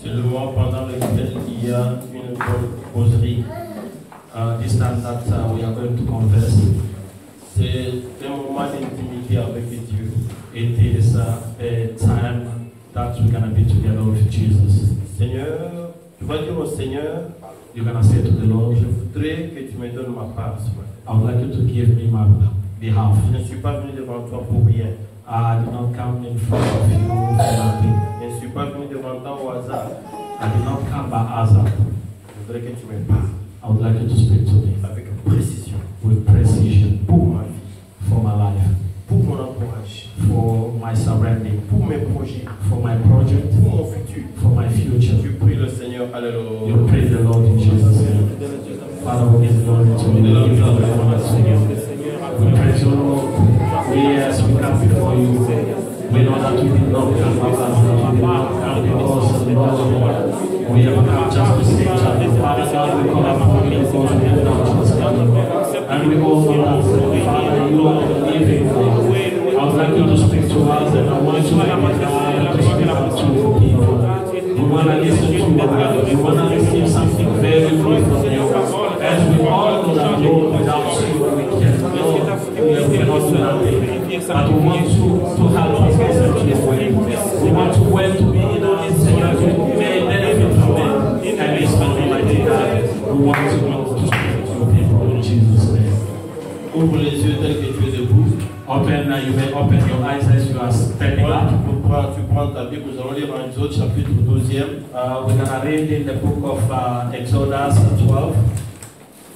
C'est le moment pendant lequel il y a une this time that uh, we are going to converse. C'est un moment d'intimité avec Dieu. It is a time that going to be together with Jesus. Seigneur, tu vas dire au Seigneur, you're to say to the Lord, je voudrais que tu me donnes ma part. I would like you to give me my behalf. Je ne suis pas venu devant toi pour rien. I did not come in front of you for nothing. Je ne suis pas venu devant toi au hasard. I did not come by hazard. Je voudrais que tu me parles. I would like you to speak to me avec précision. With precision. Pour ma vie. For my life. Pour mon entourage. For my surrounding. Pour mes projets. For my project. Pour mon futur. For my future. Tu pries le Seigneur. Alléluia. You pray the Lord in Jesus' name. Father, we give glory to you. We give the honor to you. We praise Lord. We come before you. Did not come because of the Lord. We have come to that Father God, upon. And we all know that Father, you are the living God. I would like you to speak to us and I want you to it clear to speak to people. We want to listen to you. We want to receive something very good from you. As we all But we want you to help us listen to your way. We want to well to be in our midst so that we may benefit from it. And it's Almighty God. We want to, to speak to your people in Jesus' name. Ouvre les yeux tel que tu es debout. Open, you may open your eyes as you are standing up. Tu prends, ta Bible, nous allons lire en Exode chapitre 12e. Uh, we're going to read in the book of uh, Exodus 12.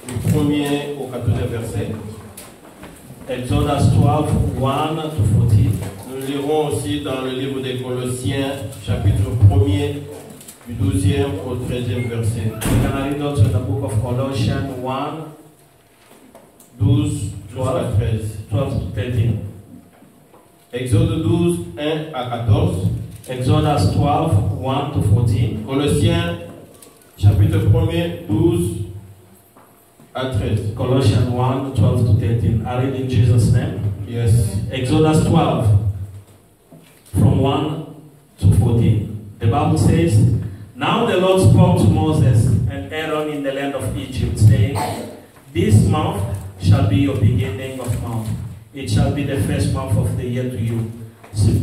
Du premier au 14e verset. Exodus 12, 1 to 14. Nous lirons aussi dans le livre des Colossiens, chapitre 1er, du 12e au 13e verset. Going to read also the book of Colossians 1, 12 jusqu'à 13. 12 to 13. Exode 12, 1 à 14. Exodus 12, 1 to 14. Colossiens, chapitre 1er, 12 à 13. Colossians 1, 12 to 13. I read in Jesus' name. Yes. Exodus 12, from 1 to 14. The Bible says, Now the Lord spoke to Moses and Aaron in the land of Egypt, saying, This month shall be your beginning of month. It shall be the first month of the year to you.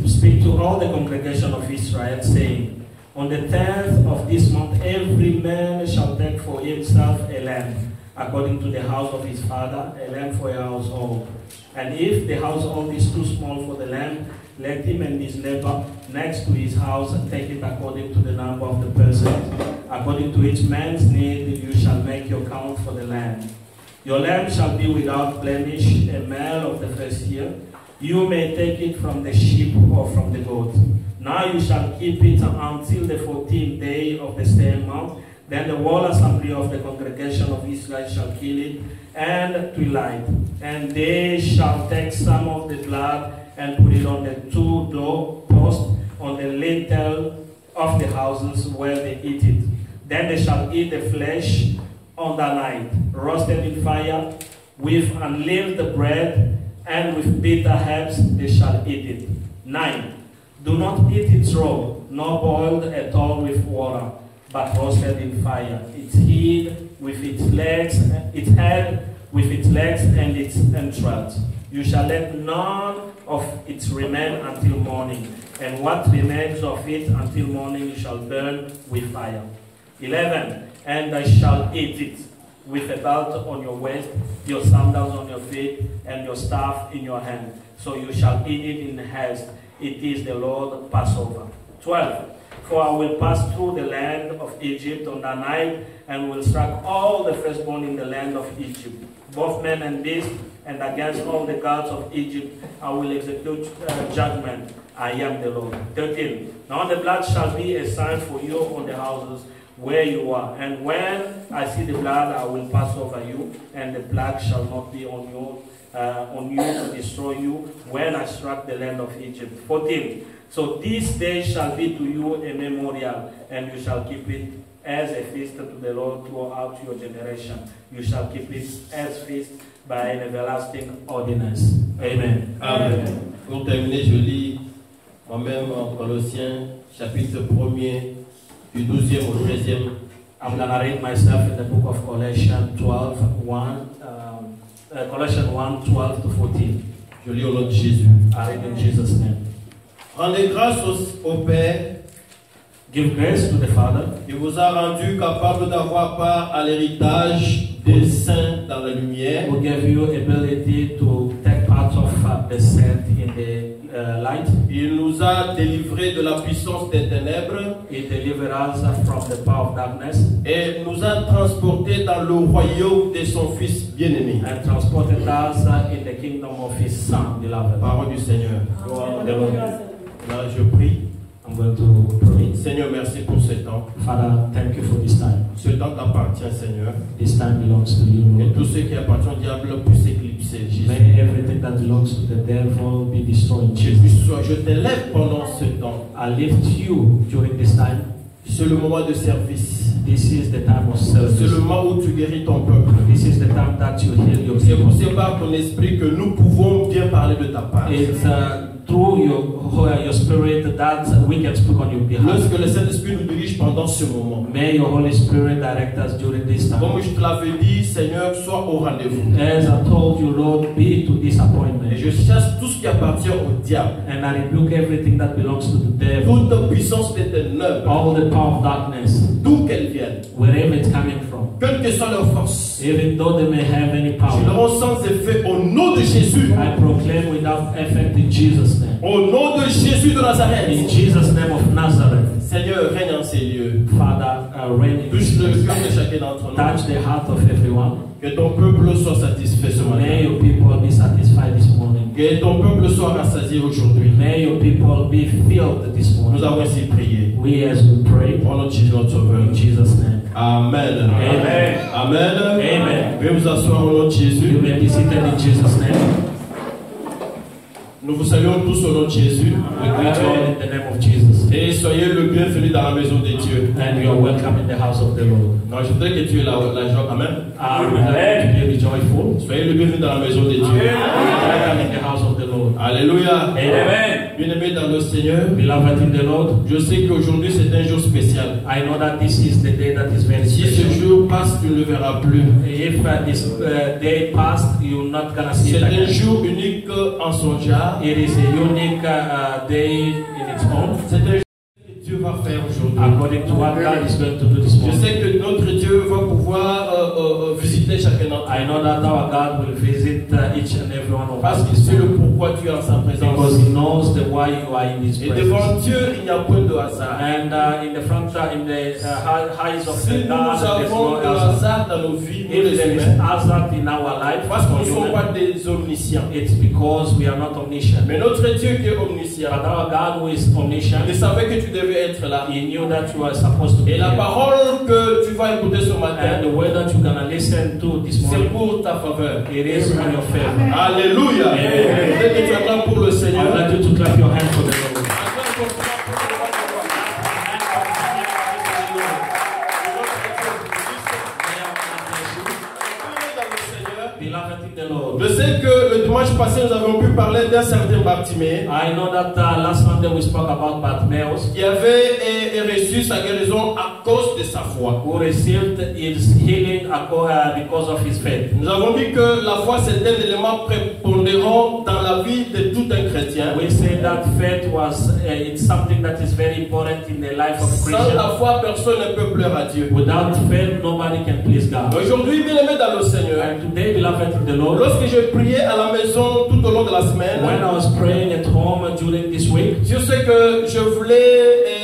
Speak to all the congregation of Israel, saying, On the tenth of this month, every man shall take for himself a lamb, according to the house of his father, a lamb for a household. And if the household is too small for the lamb, let him and his neighbor next to his house take it according to the number of the persons. According to each man's need, you shall make your count for the lamb. Your lamb shall be without blemish, a male of the first year. You may take it from the sheep or from the goat. Now you shall keep it until the fourteenth day of the same month. Then the whole assembly of the congregation of Israel shall kill it and twilight. And they shall take some of the blood and put it on the two door posts on the lintel of the houses where they eat it. Then they shall eat the flesh on the night, roasted in fire, with unleavened bread, and with bitter herbs they shall eat it. 9. Do not eat it raw, nor boiled at all with water, but roasted in fire. Its head with its legs, its head with its legs and its entrails. You shall let none of it remain until morning, and what remains of it until morning shall burn with fire. 11. And I shall eat it with a belt on your waist, your sandals on your feet, and your staff in your hand. So you shall eat it in haste. It is the Lord Passover. 12. For I will pass through the land of Egypt on that night, and will strike all the firstborn in the land of Egypt, both men and beasts, and against all the gods of Egypt I will execute uh, judgment. I am the Lord. 13. Now the blood shall be a sign for you on the houses where you are. And when I see the blood, I will pass over you, and the plague shall not be on you, uh, on you to destroy you when I strike the land of Egypt. 14. So this day shall be to you a memorial, and you shall keep it as a feast to the Lord throughout your generation. You shall keep it as feast by an everlasting ordinance. Amen. Amen. Pour terminer, je lis moi-même en Colossiens chapitre 1er du 12e au 13e. I'm gonna read myself in the book of Colossians 12, 1, um, uh, Colossians 1, 12 to 14. Je lis au nom de Jésus. I read in Jesus' name. Rendez grâce au, au Père Give grace to the Father qui vous a rendu capable d'avoir part à l'héritage des saints dans la lumière who gave you ability to take part of uh, the saint in the uh, light. Il nous a délivrés de la puissance des ténèbres He delivered us from the power of darkness et nous a transportés dans le royaume de son Fils bien-aimé. and transported us uh, in the kingdom of His Son, beloved. Parole du Seigneur. Glory Là, je prie. I'm going to pray. Seigneur, merci pour ce temps. Father, thank you for this time. Ce temps t'appartient, Seigneur. This time belongs to you, Et Lord. tout ce qui appartient au diable puisse éclipser. Jésus. May everything that belongs to the devil be destroyed. Jesus. Je t'élève pendant ce temps. I lift you during this time. C'est le moment de service. This is the time of C'est service. le moment où tu guéris ton peuple. This is the time that you heal your C'est people. c'est par ton esprit que nous pouvons bien parler de ta part. It's uh, through your, your spirit that we can speak on your behalf. Lorsque le Saint-Esprit nous dirige pendant ce moment. May your Holy Spirit direct us during this time. Comme je te l'avais dit, Seigneur, sois au rendez-vous. As I told you, Lord, be to this Et je chasse tout ce qui appartient au diable. And I rebuke everything that belongs to the devil. Toute puissance ténèbres, All the power of darkness, d'où qu'elle vienne, wherever it's coming from. Quelle que soit leur force, Even though they may have any je power. le rends sans effet au nom de Jésus. I proclaim without effect in Jesus' name. Au nom de Jésus de In Nazareth. Jesus' name of Nazareth, Seigneur, règne en ces lieux. Father, uh, reign in Touche le cœur de chacun d'entre nous. Touch the heart of everyone. Que ton peuple soit satisfait ce May matin. your people be satisfied this morning. Que ton peuple soit rassasié aujourd'hui. May your people be filled this Nous morning. avons ainsi prié. We as we pray Au nom de Jésus notre Sauveur. in Jesus' name. Amen. Amen. Amen. Amen. Veuillez vous asseoir au nom de Jésus. You may be seated in Jesus' name. Nous vous saluons tous au nom de Jésus. We greet you in the name of Jesus. Et soyez le bienvenu dans la maison de Dieu. And you are welcome in the house of the Lord. Non, je voudrais que tu aies la, la joie quand même. To be joyful. Soyez le bienvenu dans la maison de Dieu. Welcome in the house of the Lord. Alléluia. Amen. Bien-aimés dans le Seigneur, Beloved in the Lord, je sais qu'aujourd'hui c'est un jour spécial. I know that this is the day that is very Si ce special. jour passe, tu ne le verras plus. If uh, this uh, day passed, you're not gonna see C'est it un again. jour unique en son genre. It is a unique uh, day in its own, C'est un Je sais que notre Dieu va pouvoir euh, euh, euh, visiter chacun d'entre I know that our God will visit uh, each and every one nous. of Parce us qu'il sait le pourquoi tu es en sa because présence. He knows the why you are in His Et presence. devant Dieu, il n'y a point de hasard. And uh, in the front, uh, in the uh, highs of Si the nous God, there's avons no de hasard dans nos vies, nous les humains, hazard in our life, parce nous ne sommes pas des omniscients. it's because we are not omniscient. Mais notre Dieu qui est omniscient, But our God who is omniscient, il savait que tu devais être là. He knew that you are supposed to be Et la parole que tu vas écouter ce And matin, the word that you're gonna listen to this morning, pour ta faveur. it is on your favor. Alléluia. Amen. Dès que tu attends pour le I Seigneur, like you to clap your hands for the Lord. Je sais que le dimanche passé, nous avons pu parler d'un certain Bartimée I know that uh, last Sunday we spoke about Bartimaeus qui avait et- et reçu sa guérison à cause de sa foi. who received his healing uh, because of his faith. Nous avons dit que la foi c'est un élément prépondérant dans la vie de tout un chrétien. We say that faith was uh, it's something that is very important in the life of a Sans Christian. la foi, personne ne peut plaire à Dieu. Without faith, nobody can please God. Aujourd'hui, bien aimé dans le Seigneur, And today, beloved in the Lord, lorsque je priais à la maison tout au long de la when semaine, I was praying at home during this week, sur ce que je voulais et,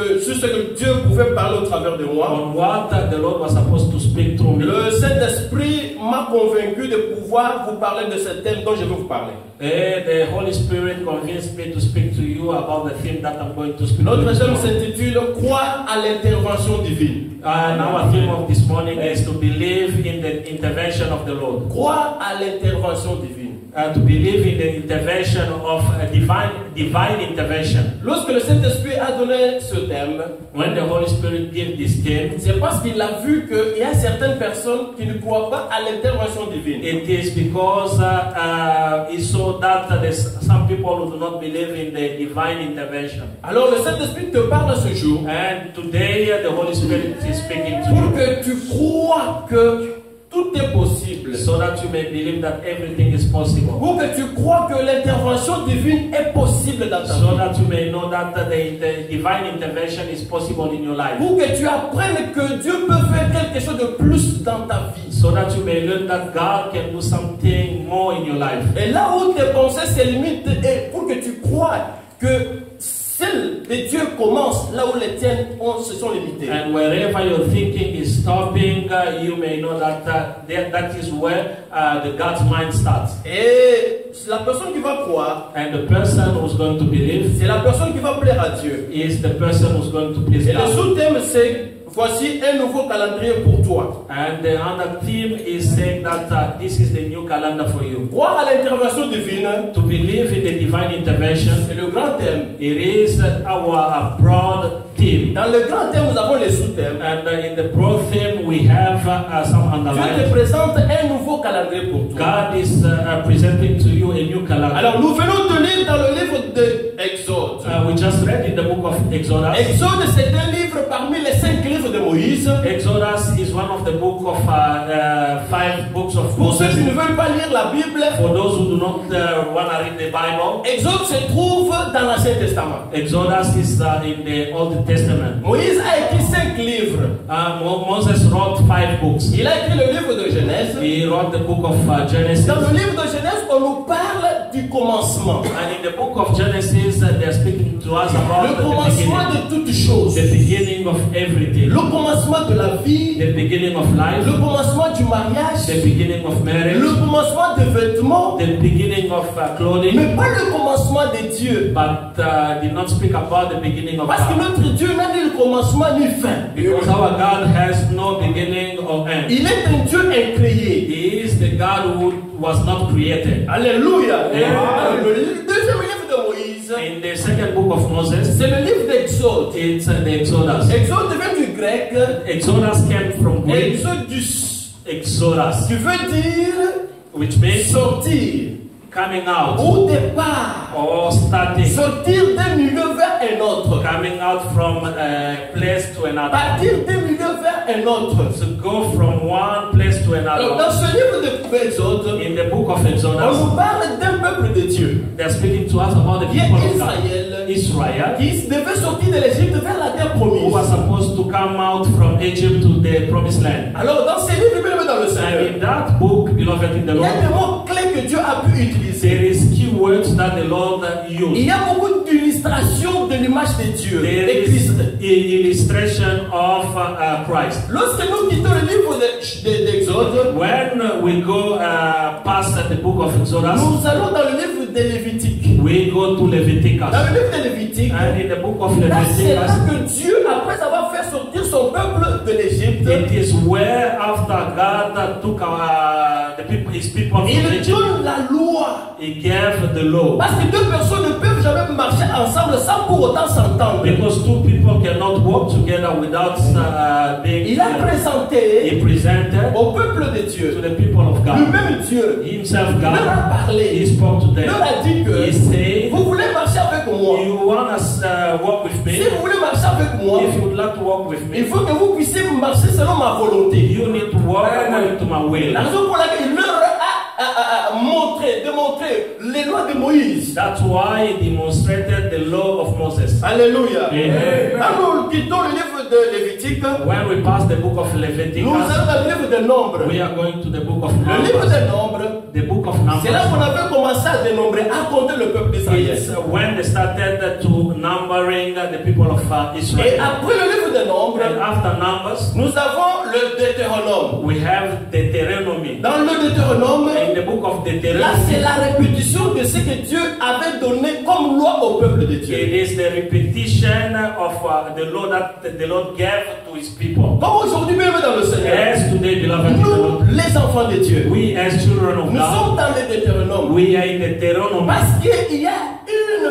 que sur ce que Dieu pouvait parler au travers de moi, on what the Lord was supposed to speak through me, le Saint-Esprit m'a convaincu de pouvoir vous parler de ce thème dont je vais vous parler. eh, the Holy Spirit convinced me to speak to you about the theme that I'm going to speak Notre thème s'intitule Croire à l'intervention divine. And our theme of this morning is to believe in the intervention of the Lord. Croire à l'intervention divine. Uh, to believe in the intervention of a divine, divine intervention. Lorsque le Saint-Esprit a donné ce thème, When the Holy Spirit gave this theme, c'est parce qu'il a vu qu'il y a certaines personnes qui ne croient pas à l'intervention divine. it is because uh, uh, he saw that there's some people who do not believe in the divine intervention. Alors le Saint-Esprit te parle ce jour And today uh, the Holy Spirit is speaking to pour you que tu crois que tout est possible. so that you may believe that everything is possible. Pour que tu crois que l'intervention divine est possible dans ta So vie. that you may know that the, the divine intervention is possible in your life. Pour que tu apprennes que Dieu peut faire quelque chose de plus dans ta vie. So that you may learn that God can do something more in your life. Et là où tes pensées se limitent, et pour que tu crois que celles de Dieu commencent là où les tiennes ont- se sont limitées. And wherever your thinking is stopping, uh, you may know that uh, that, that is where uh, the God's mind starts. Et la personne qui va croire, And the person who's going to believe c'est la personne qui va plaire à Dieu. is the person who's going to please Et le God. sous-thème, c'est voici un nouveau calendrier pour toi. And the other theme is saying that uh, this is the new calendar for you. Croire à l'intervention divine, To believe in the divine intervention, c'est le grand thème. it is our uh, broad theme. Dans le grand thème, nous avons les sous-thèmes. And uh, in the broad theme, we have uh, some Dieu te présente un nouveau calendrier pour toi. God is uh, presenting to you a new calendar. Alors, nous venons de lire dans le livre de Exode. Uh, we just read in the book of Exodus. Exode, c'est un parmi les cinq livres de Moïse. Exodus is one of the book of uh, uh, five books of Pour ceux qui ne veulent pas lire la Bible, For those who do not uh, want to read the Bible, Exode se trouve dans l'Ancien Testament. Exodus is uh, in the Old Testament. Moïse a écrit cinq livres. Mo- Moses wrote five books. Il a écrit le livre de Genèse. He wrote the book of Genesis. Dans le livre de Genèse, on nous parle du commencement. And in the book of Genesis, they're speaking to us about Le commencement de toutes choses. the beginning of everything, Le commencement de la vie. the beginning of life, Le commencement du mariage. the beginning of marriage, Le commencement des vêtements. the beginning of uh, clothing, Mais pas le commencement de Dieu. but uh, did not speak about the beginning of Parce que notre Dieu n'a ni le commencement ni fin. Because our God has no beginning or end. Il est un Dieu incréé. He is the God who was not created. Alléluia. In the second book of Moses, c'est le livre d'Exode. it's uh, the Exodus. Exode vient du grec Exodus came from Greek. Exodus, Exodus, qui veut dire which means sortir, coming out. Au départ, or starting, sortir d'un milieu vers un autre, coming out from a place to another, partir d'un milieu vers autre. to go from one place to Alors, dans another. ce livre d'Exode, In the book of on Exodus, nous parle d'un peuple de Dieu, they're speaking to us about the people of God. Israël, Israel, qui devait sortir de l'Égypte vers la terre who was promise. supposed to come out from Egypt to the promised land. Alors, dans ces livres, bien dans le Seigneur, in that book, beloved in the il y a Lord, des mots clés que Dieu a pu utiliser. there is key words that the Lord Il used. y a beaucoup d'illustrations de l'image de Dieu, de is Christ. illustration of uh, Christ. Lorsque nous quittons le livre de- de- d'Exode, When we go uh, past the book of Exodus, nous allons dans le livre de Lévitique. we go to Leviticus. Dans le livre de Lévitique, And in the book of là c'est là Leviticus, que Dieu, après avoir fait sortir son peuple de l'Égypte, it is where after God took our, the people, his people il donne la loi. he gave the law. Parce que deux personnes ne peuvent jamais marcher ensemble sans pour autant s'entendre. Because two people cannot work together without uh, being Il a présenté He presented au peuple de to Dieu, the people of God. lui-même Dieu, Himself il leur God. a He parlé. spoke to Il leur them. a dit He que said, vous voulez marcher avec moi. You want to uh, work with Si me? vous voulez marcher avec moi, If you would like to work with il me, faut que vous puissiez marcher selon ma volonté. you need to work according to my will. La raison pour laquelle a- a- a montré, démontré les lois de Moïse. That's why he demonstrated the law of Moses. Alléluia. Amen. Nous quittons le livre de Lévitique, When we pass the book of nous Leviticus, allons dans le livre des Nombres. we are going to the book of Le livre Numbers. des Nombres, The book of c'est là Numbers. qu'on avait commencé à dénombrer, à compter le peuple d'Israël. When they started to numbering the people of uh, Et Israel. après le livre des Nombres, And after Numbers, nous avons le Deutéronome. we have. Dans le Deutéronome, In the book of là c'est la répétition de ce que Dieu avait donné comme loi au peuple de Dieu. it is the repetition of uh, the law that the Lord gave to his people. Comme aujourd'hui, même dans le Seigneur. Today, beloved the Nous, les enfants de Dieu, we as children of nous God, sommes dans Deutéronomes. we are in the Deuteronomy Parce qu'il y a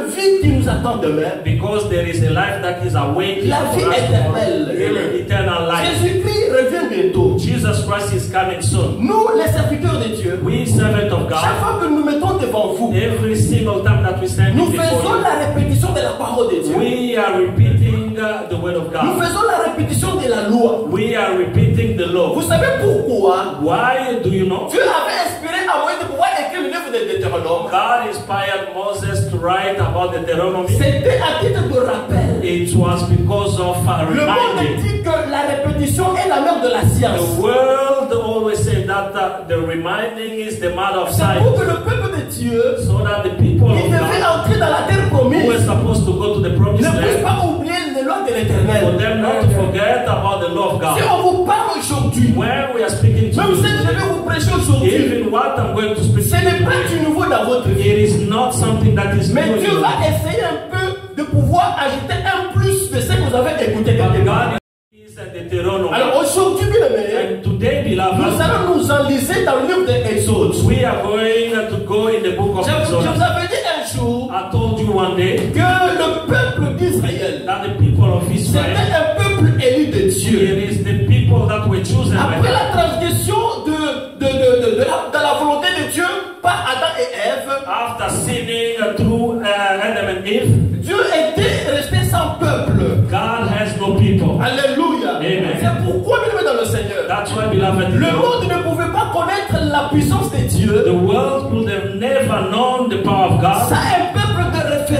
une vie qui nous attend demain. because there is a life that is awaiting La vie for us éternelle. eternal life. Jésus-Christ revient bientôt. Jesus Christ is coming soon. Nous, les serviteurs de Dieu, We servant of chaque God, fois que nous mettons devant vous, every single time that we stand nous faisons you, la répétition de la parole de Dieu. we are repeating uh, the word of Nous God. faisons la répétition de la loi. We are repeating the law. Vous savez pourquoi? Why do you know? Dieu avait inspiré à Moïse de pouvoir écrire le livre de Deutéronome God inspired Moses write about the Deuteronomy. C'était à titre de rappel. It was because of uh, Le monde reminding. dit que la répétition est la mère de la science. The world always say that uh, the reminding is the mother of pour science. que le peuple de Dieu So that the people qui devait entrer dans la terre who were promise supposed to go to the ne promised land, pas oublier de for l'éternel. them not to forget about the law of Si God. on vous parle aujourd'hui, When we are speaking to même si je you, vais vous prêcher aujourd'hui, even what I'm going to speak ce n'est pas du nouveau dans votre vie. it is not something that is new Mais Dieu va essayer un peu de pouvoir ajouter un plus de ce que vous avez écouté. Alors aujourd'hui, bien nous allons nous enliser dans le livre de Exode. we are going to go in the book of Je, vous Exodus. avais dit un jour I told you one day que le peuple c'était un peuple élu de Dieu. it is the people that were chosen Après la transgression de, de, de, de, de la, de la volonté de Dieu par Adam et Ève, After sinning through uh, Adam and Eve, Dieu était resté sans peuple. God has no people. Alléluia. C'est pourquoi, bien dans le Seigneur, That's why, beloved, le the monde ne pouvait pas connaître la puissance de Dieu world would have never known the power of God de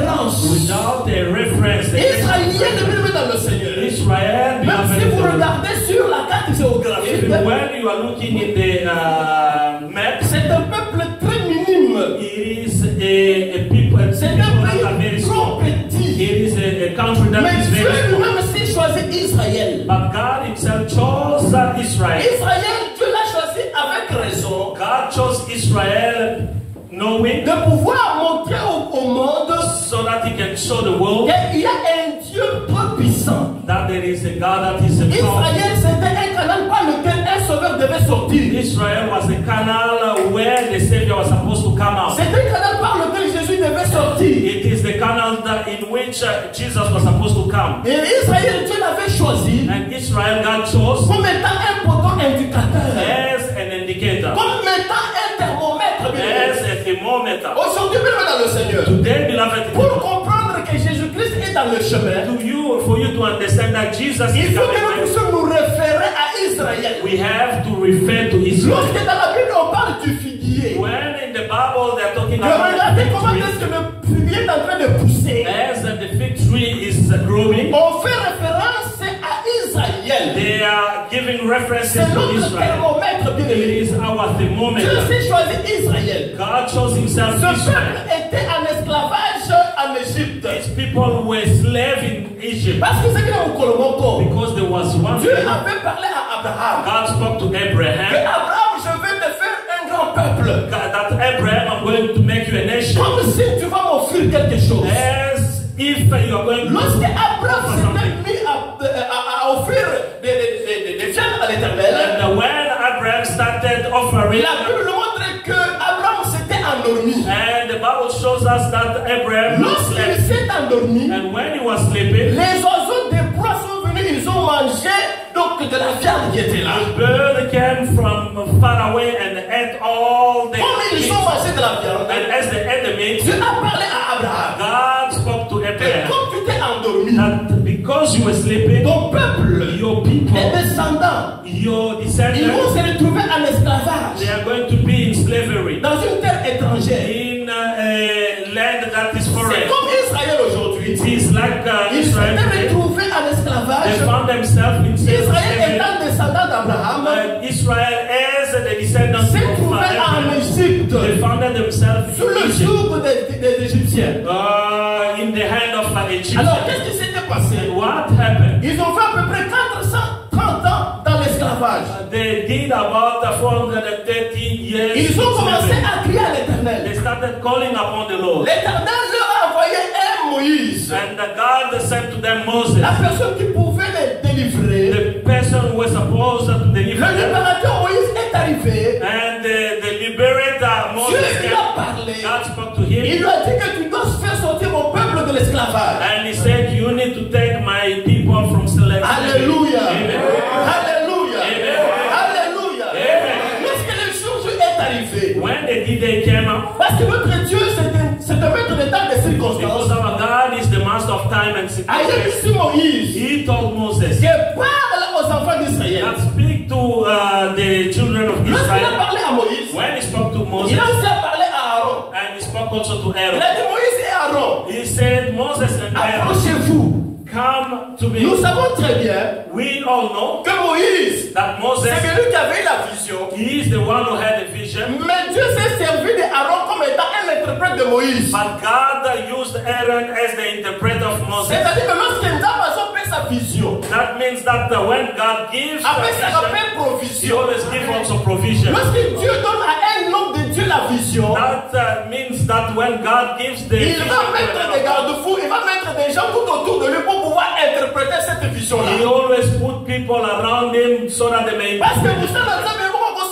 référence. without a reference. Israélien dans le Seigneur. Israel, Même si vous regardez sur la carte géographique, when you are looking in the uh, map, c'est un peuple très minime. it is a, a people, C'est un pays trop petit. It is a, a country that Mais is Dieu lui-même s'est choisi Israël. But God Himself chose Israel. Israël, Dieu l'a choisi avec raison God chose Israel knowing de pouvoir montrer au, au monde so that He can show the world qu'il y a un Dieu trop puissant. that there is a God that is a. Israël, c'était un canal par lequel un sauveur devait sortir. Israel was the canal where the Savior was supposed to come out. C'est un canal par lequel Jésus devait sortir. It is the canal that in which uh, Jesus was supposed to come. Et Israël, Dieu l'avait choisi And Israel God chose comme étant un poteau indicateur, as an indicator, comme étant un as a thermometer. Aujourd'hui, même dans le Seigneur, Today, beloved, pour comprendre que Jésus-Christ est dans le chemin, to you, for you to understand that Jesus il is faut que nous puissions nous référer à Israël. we have to refer to Israel. Lorsque dans la Bible on parle du figuier, When in the Bible they're talking de about regarder the comment fig est-ce tree, que le figuier est en train de pousser, as the fig tree is growing, on fait référence Israël. they are giving references to Israel. It is our Dieu thermometer. s'est choisi Israël. God chose himself Ce Israel. peuple était en esclavage en Égypte. These people were slaves in Egypt Parce que c'est que dans because there was one Dieu avait parlé à Abraham. God spoke to Mais Abraham Abraham, je vais te faire un grand peuple. God- that Abraham, I'm going to make you a nation. Comme si tu vas m'offrir quelque chose. As if you are going Lorsque Abraham s'était mis à, à- offrir des, des, des, des, à l'éternel, And when Abraham started offering, la Bible montre que Abraham s'était endormi. and the Bible shows us that Abraham Lorsqu'il s'est endormi, And when he was sleeping, les oiseaux des proies sont venus, ils ont mangé donc de la viande qui était là. the bird came from far away and ate all the Comme ils meat. ont mangé de la viande, And as they ate the meat, Dieu a parlé à Abraham. God spoke to Et Abraham comme tu t'es endormi, that because you were sleeping, ton peuple, your tes people, descendants, your ils vont descendants, se retrouver en esclavage they are going to be in slavery dans une terre étrangère. in a land that is C'est foreign. comme Israël aujourd'hui. It is like uh, Israel esclavage. found themselves in Israël étant descendant d'Abraham, s'est of trouvé en. Égypte They found themselves sous le joug des, des Égyptiens. uh, in the hand of an Egyptian. Alors, qu'est-ce qui s'était passé? And what happened? Ils ont fait à peu près 430 ans dans l'esclavage. Uh, They did about 430 years. Ils ont commencé à crier à l'éternel. They started calling upon the Lord. L'éternel leur a envoyé Moïse. And the God said to them, Moses, La personne qui pouvait les délivrer, the person who was supposed to le deliver them, libérateur Moïse est arrivé. and the, the liberator Dieu Moses lui came, a parlé. God spoke to Il him, lui a dit que tu dois faire sortir mon peuple de l'esclavage. and he said, You need to take my people from slavery. Alléluia. Amen. Alléluia. Amen. Alléluia. Amen. Lorsque le jour est arrivé, When the D-Day came up, parce que notre Dieu, c'est un, maître de temps des circonstances, passed of time and situation. He told Moses. That speak to uh, the children of Israel. When he spoke to Moses. And he spoke also to Aaron. He said, Moses and Aaron. Come to Nous me. savons très bien We all know que Moïse, that c'est Moses, celui qui avait la vision. he is the one who had a vision, Mais Dieu s'est servi d'Aaron comme étant un interprète de Moïse. but God used Aaron as the interpreter of Moses. C'est-à-dire que lorsque Ndamazo fait sa vision, That means that when God gives a après ça vision, appelle He provision. always gives also provision. Lorsque Dieu donne à un homme de la vision, That uh, means that when God gives the il vision va mettre des garde-fous, il va mettre des gens tout autour de lui pour pouvoir interpréter cette He vision-là. always put people around him so that they may. Parce que vous savez,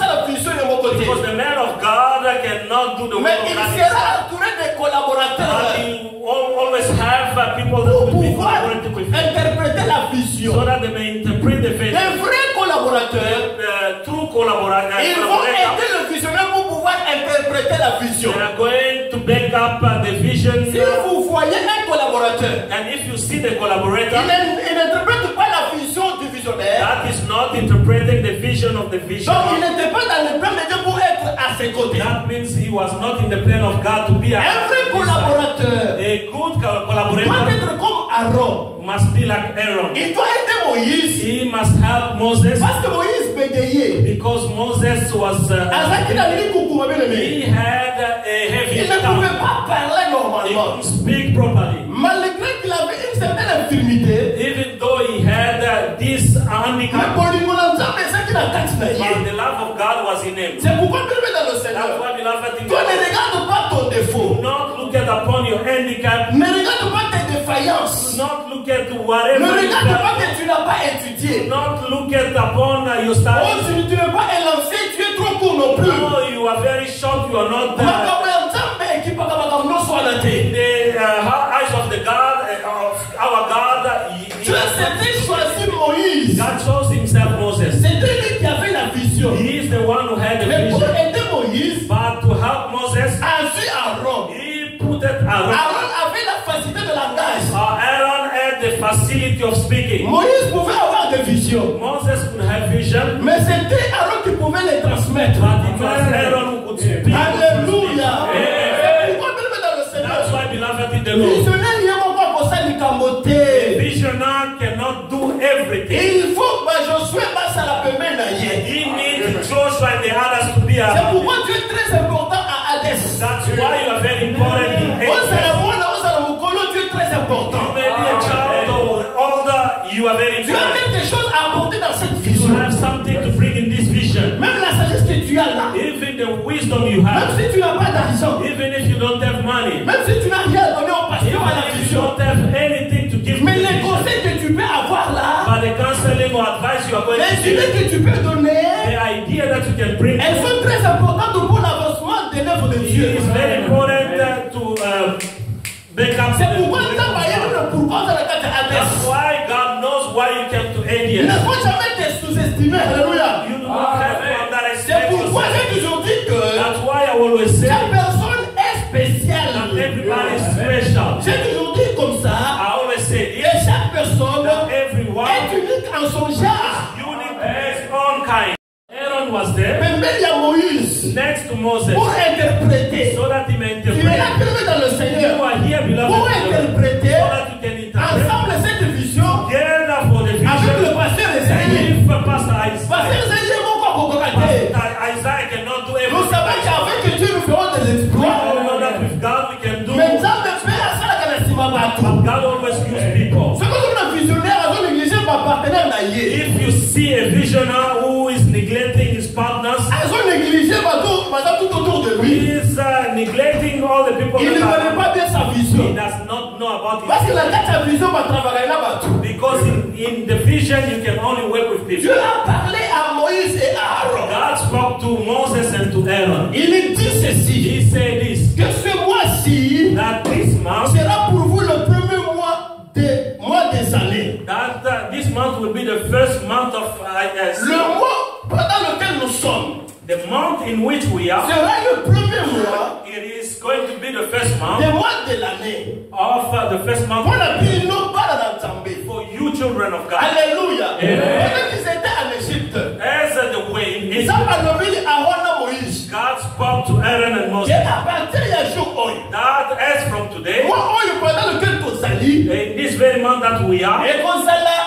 la vision de mon côté. Because the man of God cannot do the Mais il sera entouré de collaborateurs he always have uh, people that pour will be pouvoir collaborating with him interpréter la vision. so that they may interpret the vision. Les vrais collaborateurs, The true collaborators ils vont aider le visionnaire pouvoir interpréter la vision. they are going to back up uh, the vision. Si vous voyez un collaborateur, And if you see the collaborator, il n'interprète pas la vision du visionnaire, that is not interpreting the vision of the vision. donc il n'était pas dans le plan de Dieu pour être à ses côtés. That means he was not in the plan of God to be a, Un vrai collaborateur a good co- doit collaborator. être comme Aaron. Must be like Aaron. Doit aider Moïse He must help Moses parce que Moïse bégayait. because Moses was uh, Azaki n'a dit coucou, he had a heavy Il ne pouvait pas parler He normalement. couldn't speak properly. Malgré qu'il avait une certaine infirmité, Even though he had uh, this handicap, bolingo na nzambe ezaki na kati na but the love of God was in him. C'est pourquoi bien dans le Seigneur. why, beloved, in Tu ne God, pas ton défaut. do not look at upon your handicap. Tes Do not look at whatever. Ne regarde pas que tu n'as pas Do étudié. not look at upon your Oh, studies. tu, tu n'es pas élancé, tu es trop court non plus. No, you are very short. You are not te the uh, eyes of the God uh, of our God. uh, he- he- dieu choisi moïse God chose himself Moses. c'était lui qui avait la vision He is the one who had the mais pour vision. aider moïse But to help Moses, a vu aaron he put it aaron facility of speaking. moïse pouvait avoir des visions Moses could have vision, mais c'était aaron qui pouvait les transmettre but it was Aaron who could speak. alléluia. C'est That's why, beloved in the Lord, te visionary cannot do everything. il faut ba josue basala pembeni na ye He needs Joshua and the others to be c'est around. pourquoi tu es très important à Hades That's why you are very important ozala Hades. mwana ozala mokolo tu es très important you are very tu as quelque chose à apporter dans cette You vision. have something to bring in this vision. même la sagesse que tu as là. Even the wisdom you même have, si tu n'as pas d'argent. Even if you don't have money, même si tu n'as rien à donner au pasteur à la even if you vision. don't have anything to give mais les conseils que tu peux avoir là but the counseling or advice you are going les to idées que tu peux donner the idea that you can bring, elles sont très importantes pour l'avancement de l'œuvre de Dieu. Is very important to uh, back up. c'est pourquoi la carte came to il ne faut jamais te sous-estimer. Alléluia. C'est pourquoi j'ai toujours dit que chaque personne est spéciale. J'ai toujours dit comme ça. This, chaque personne est unique en son genre. unique in his own kind. Aaron was there. Pembeni ya Moïse. Next to Moses. Pour interpréter. so that he may Tu es interpret. là dans le ye. If you see a visionary who is neglecting his partners, négliger bato baza tout autour de he lui. is uh, neglecting all the people Il ne connaît pas bien sa He vision. does not know about parce que his ya vision batravaille na bato Because in, in the vision, you can only work with dieu people. a parlé à moïse et à aaron God spoke to Moses and to Aaron. il dit ceci He said this que ce mois-ci that this month, sera month will be the first month of uh, le mois pendant lequel nous sommes the month in which we are. sera le premier mois It is going to be the first month mois de l'année of uh, the first month bana na nzambe for you children of God. alléluia Amen. pendant qu'ils étaient en égypte As uh, the way in Israel, nzambe alobeli aron na moïse God spoke to Aaron and Moses. À partir ya jour that as from today, oyo pendant lequel in this very month that we are, ekozala le premier mois pour vous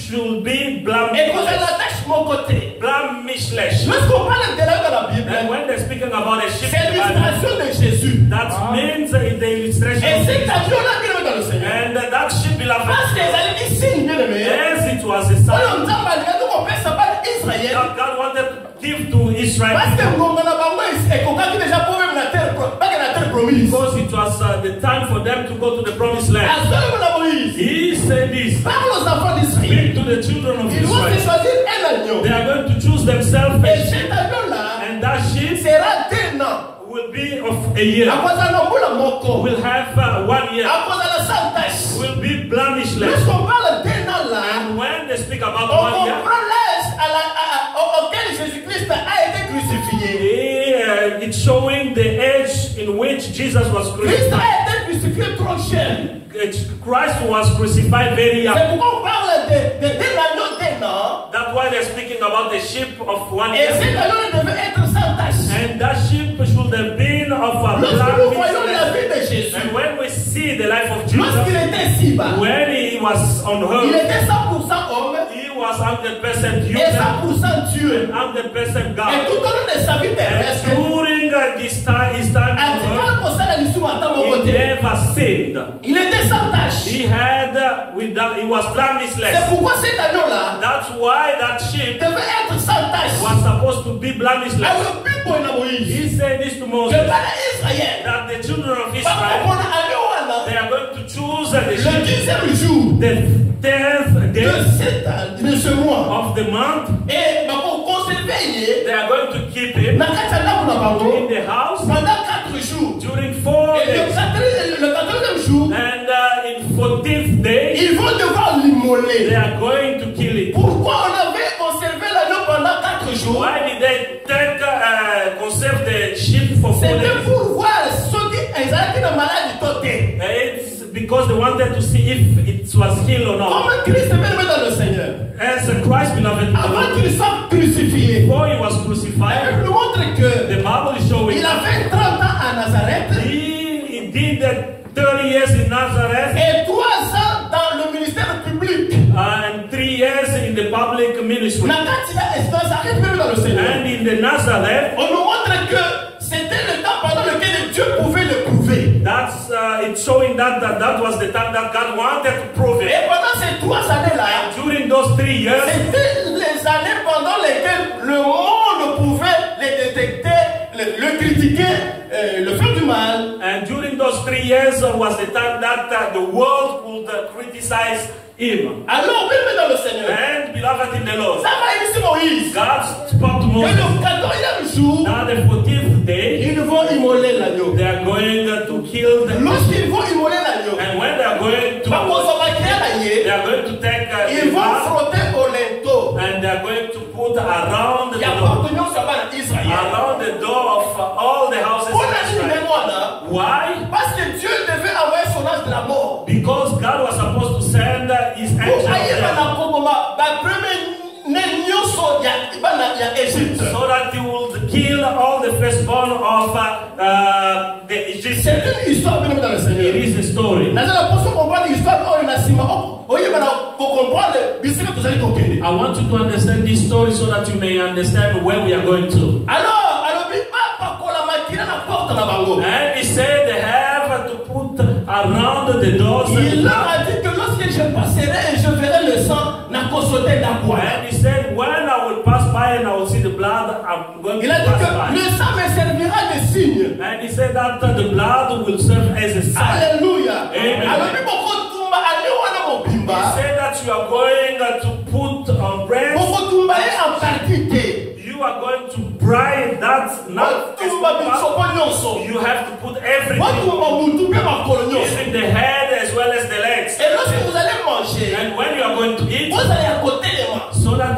should be blame, ekozala tache moko te blemishless. lorsqu'on parle de la la bible And when they're speaking about a sheep, c'est in the Bible, l'illustration de jésus. That means uh, the illustration. et bien aimé dans le seigneur. And uh, that sheep, parce beloved, qu'ezali bisigne bien aimé. Yes, it was a sign. Israel that God wanted to give to Israel parce que déjà terre promise. Because it was uh, the time for them to go to the promised land. He said this. Speak to the children of Israel. They are going to choose themselves a sheep. And that sheep will be of a year. Will have uh, one year. Will be blemishless. And when they speak about one year, yeah, it's showing in which Jesus was crucified. Christ was crucified very young. That's why they're speaking about the sheep of one. And that sheep should have been of a black And when we see the life of Jesus, when he was on earth, he was 100% human, 100% God. And through that is that he never sinned. Il était sans tâche. He had uh, without he was blameless. C'est pourquoi cet agneau-là. That's why that sheep devait être sans tâche. Was supposed to be blameless. He said this to Moses. That the children of Israel. Agneau they are going to choose the le dixième jour the tenth de, day cette, de ce mois of the month. et bakokonserve ye They are going to keep na in the house pendant 4 jours during four et le days. quatrième le quatrième jour And uh, in 14th day, ils vont devoir l'immoler they are going to kill it. pourquoi on avait conservé l'agneau pendant 4 jours? Why did they take, uh, conserve the sheep for four days? It's because they wanted to see if it was healed or not. comme Christ est bien dans le Seigneur? As a Christ beloved, avant qu'il soit crucifié. Before he was crucified, nous montre que the Bible is showing il a fait 30 ans à Nazareth. he, he did uh, 30 years in Nazareth et 3 ans dans le ministère public. and three years in the public ministry. And in the Nazareth, on nous montre que c'était le temps pendant lequel Dieu pouvait le that's uh, it's showing that, that that was the time that God wanted to prove et it. pendant ces 3 années-là During those three years, C'était les années pendant lesquelles le monde pouvait les détecter, le, le critiquer, euh, le faire du mal. and during those three years was the time that uh, the world would uh, criticize him. Alors, même dans le Seigneur, And beloved in the Lord, ça m'a dit Moïse. God spoke to Et Moses. le 14e jour, Now the 14th day, ils vont immoler l'agneau. they are going uh, to kill the Lorsqu'ils vont immoler l'agneau, and when they are going to they they are going to take uh, ils the vont frotter au linteau. and they are going to put around the Il y a door, porte sur bana Israël. around the door of uh, all the houses On of a dit là, Why? parce que Dieu devait envoyer son ange de la mort. Because God was supposed to send uh, His Pour angel aille of death bana koboma, ya bana ya Égypte. so that He would kill all the firstborn of uh, uh, the Egyptians. C'est une histoire bien aimée dans le It is a story. poso comprendre histoire oyo na nsima oyebana kocomprendre bisika tozali kokende I want you to understand this story so that you may understand where we are going to. alors alobi bapakola makila na porte na bango And he said they have to put around the doors. il leur a dit que lorsque je passerai et je verrai le sang blood, I'm going to il a dit pass que le sang me servira de signe. And he said that the blood will serve as a sign. alléluia. Amen. alobi bokotumba ali wana He said that you are going to put on bread. bokotumba ye en partie te You are going to bride that not botumba bisoko nyonso. You have to put everything, botumba mutu mpe makolo nyonso. Even the head as well as the legs. et lorsque vous allez manger And when you are going to eat,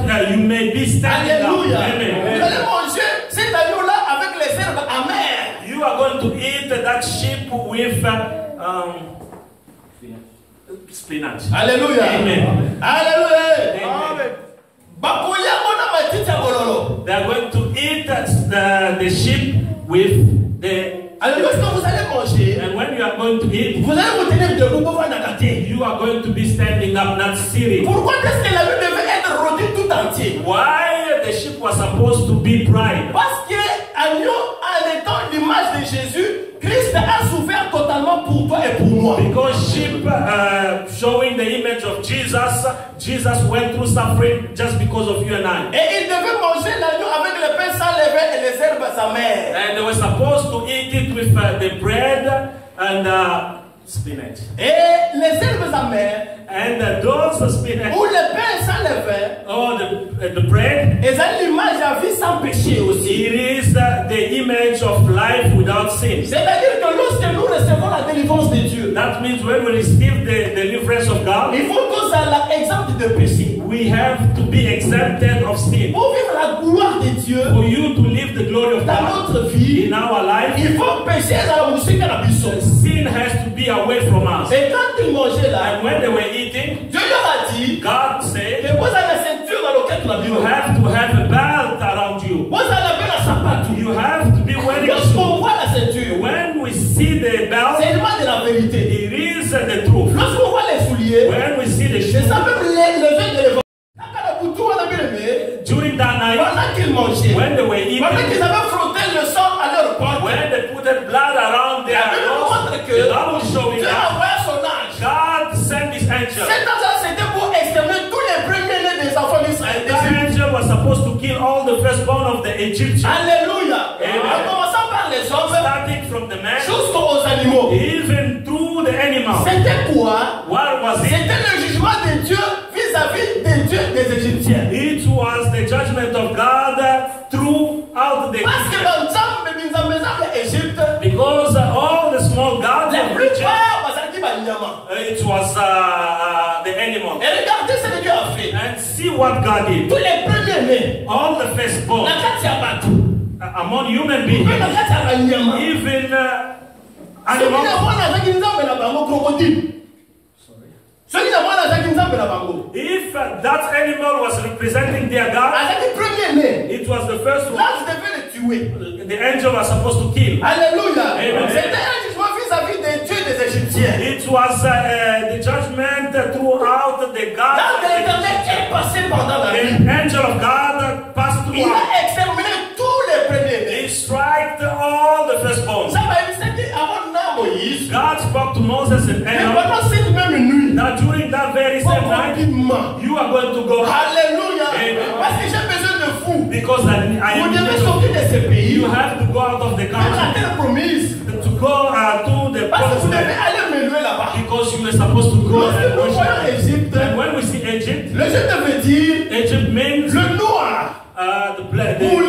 ozali ya kotelema so that uh, you may be standing up. Alléluia. Vous Amen. allez manger cet agneau-là avec les herbes amères. You are going to eat that sheep with uh, um, spinach. Alléluia. Amen. Alléluia. Amen. Bakolia mona matiti bololo. They are going to eat the, the sheep with. Alors lorsque vous allez manger, And when you are going to eat, vous allez vous tenir debout pour faire nagaté. you are going to be standing up, not sitting. Pourquoi est-ce que la vie devait être rôtie tout entier Why the sheep was supposed to be bride? Parce que agneau, l'image de Jésus, Christ a souffert totalement pour toi et pour moi. Because sheep uh, showing the image of Jesus, Jesus went through suffering just because of you and I. Et il devait manger l'agneau avec le pain sans levain et les herbes amères. And they were supposed to eat it with uh, the bread and uh, spinach. Et les herbes amères, And those spinach, ou le pain sans levain, or the, uh, the bread, Et ça, l'image à vie sans péché aussi. it is uh, the image of life without sin. C'est-à-dire que lorsque nous recevons la délivrance de Dieu, That means when we receive the deliverance of God, il faut ça soit exempt de péché. we have to be exempted of sin. Pour vivre la gloire de Dieu For you to live the glory of dans God notre vie, in our life, il faut pécher dans la musique à la buisson. sin has to be away from us. Et quand ils mangeaient là, And when they were eating, Dieu leur a dit, God said, vous avez la ceinture dans laquelle tu You have to have a belt around you. Vous avez la sapatou. You have to be wearing Lorsqu'on voit la ceinture, When we see the c'est de la vérité. it is the truth. Lorsqu'on voit les souliers, When we see the c'est shoe, ça même les lever de l'évangile. During that night, pendant qu'ils mangeaient, when they were pendant qu'ils avaient frotté le sang à leur porte, when they put the blood around their nose, the Bible supposed to kill all the firstborn of the Egyptians, Alléluia. Amen. En commençant par les hommes starting from the man, jusqu'aux animaux. even through the animals. C'était quoi? What was it? C'était le jugement de Dieu vis-à-vis des dieux des Égyptiens. It was the judgment of God throughout the Parce que dans Nzambe, Nzambe, Nzambe, Égypte, because uh, all the small gods bazalaki banyama. uh, it was uh, the animals. Et regardez ce que Dieu a fait. And see what God did. Tous les All the firstborn na kati ya bato, among human beings, na kati ya banyama. even uh, soki na animals. mwana azalaki nzambe na bango crocodile soki na mwana azalaki nzambe na bango If uh, that animal was representing their God, azalaki premier né it was the first one. l'ange devait le tuer The angel was supposed to kill. alléluia Amen. c'était un jugement vis-à-vis des dieux des égyptiens It was uh, uh, the judgment throughout the God. Passé pendant la nuit. The angel of God passed il through. a exterminé tous les premiers He struck all the firstborn. ça va avant Moïse. God spoke to Moses and Aaron. pendant cette même nuit that during that very same night, you are going to go alléluia. Amen. parce que j'ai because I, I vous devez sortir de ce pays you have to go out of the pour la country terre promise to go uh, to the parce que vous devez aller là-bas because you were supposed to go and nous voyons worship. Égypte, And when we see Egypt, l'Égypte veut dire Egypt means le noir uh, the black, ou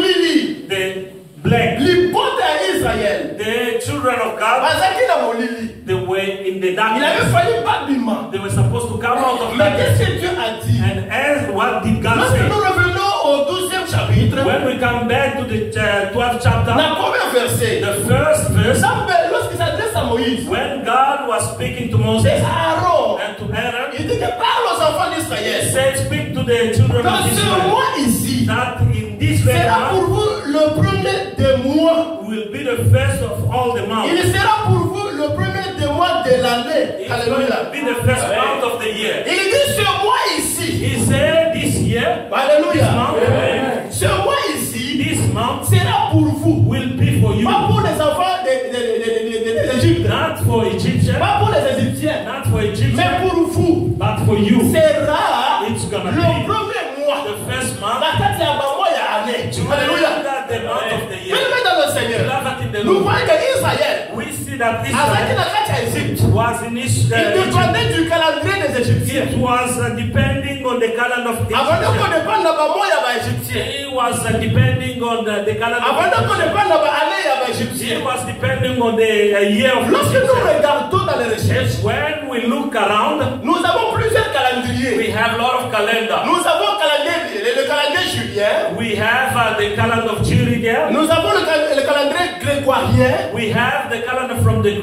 the, black, à Israël. the children of God. Bazaki Molili. They were in the Il avait darkness. fallu Babima. They were supposed to come out of Mais darkness. qu'est-ce que Dieu a dit? And as what did God Lorsque say? nous revenons au 12e chapitre, When we come back to the uh, 12th chapter, la première verset, the first verse, Nzambe, lorsqu'il s'adresse à Moïse, when God was speaking to c'est Moses Aaron. and to Aaron, Il dit que parle aux enfants he d'Israël. said, Speak to the children Dans of ce Israel mois ici, that in this red sera pour man vous le premier des mois. will be the first of all the months. Il sera pour vous le premier des mois de l'année. It's going Alléluia. be the first month of the year. Il dit ce mois ici. He said Not for Egyptians, Pas pour les Égyptiens. not for Egyptians, Mais pour vous. but for you. Sera It's gonna le be premier mois. the first month. La année. Alléluia. Nous voyons que Israël, We see that avec Israel la carte ya Égypte, was in Is- il uh, dépendait du calendrier des Égyptiens. It was uh, depending on the calendar of Avant de qu'on Egypt. dépende na bango ya ba Égyptiens. It was uh, depending on the, the calendar Avant de of qu'on Egypt. dépende na ba année ya ba Égyptiens. It was depending on the uh, year of Lorsque nous Egypt. regardons dans les recherches, When we look around, nous avons plusieurs we have a lot of calendar. Nous avons le calendrier, le, le calendrier julien. We have uh, the calendar of Julia. Nous avons le, cal- le calendrier grégorien. We have the calendar from the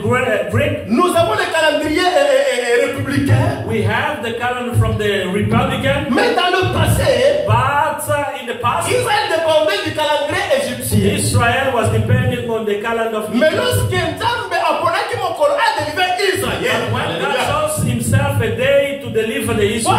Greek. Nous avons le calendrier euh, euh, républicain. We have the calendar from the Republican. Mais dans le passé, But uh, in the past, Israël dépendait du calendrier égyptien. Israel was depending on the calendar of Mais Egypt. lorsque Nzambe apprenait que mon corps a délivré Israël, When God chose himself a day to deliver the Israel,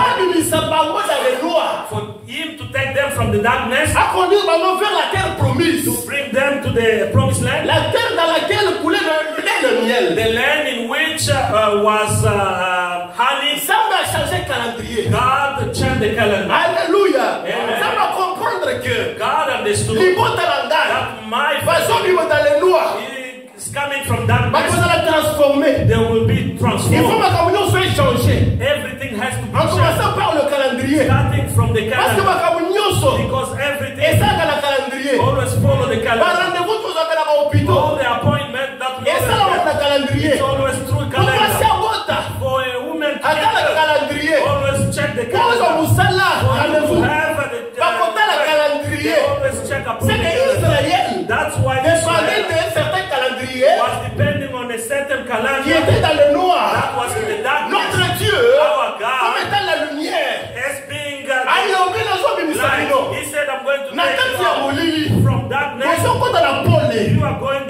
take them from the darkness, conduit bango vers la terre promise. to bring them to the promised land, La terre dans laquelle coulait le le miel. the land in which uh, was uh, honey. Nzambe a changé le calendrier. God changed the calendar. Alléluia. Ça va comprendre que God understood that my façon les lois, is coming from darkness. bakoza la transformer. They will be Il faut transformed. nyonso échanger. Everything has to be En changed. commençant par le calendrier. Starting from the Parce que calendar. makambo nyonso Because everything calendrier. always follow the Ba calendar. rendez-vous All the appointment that we always calendrier. It's always through qui était dans le noir. that was in the darkness. Notre Dieu, Our God comme étant la lumière,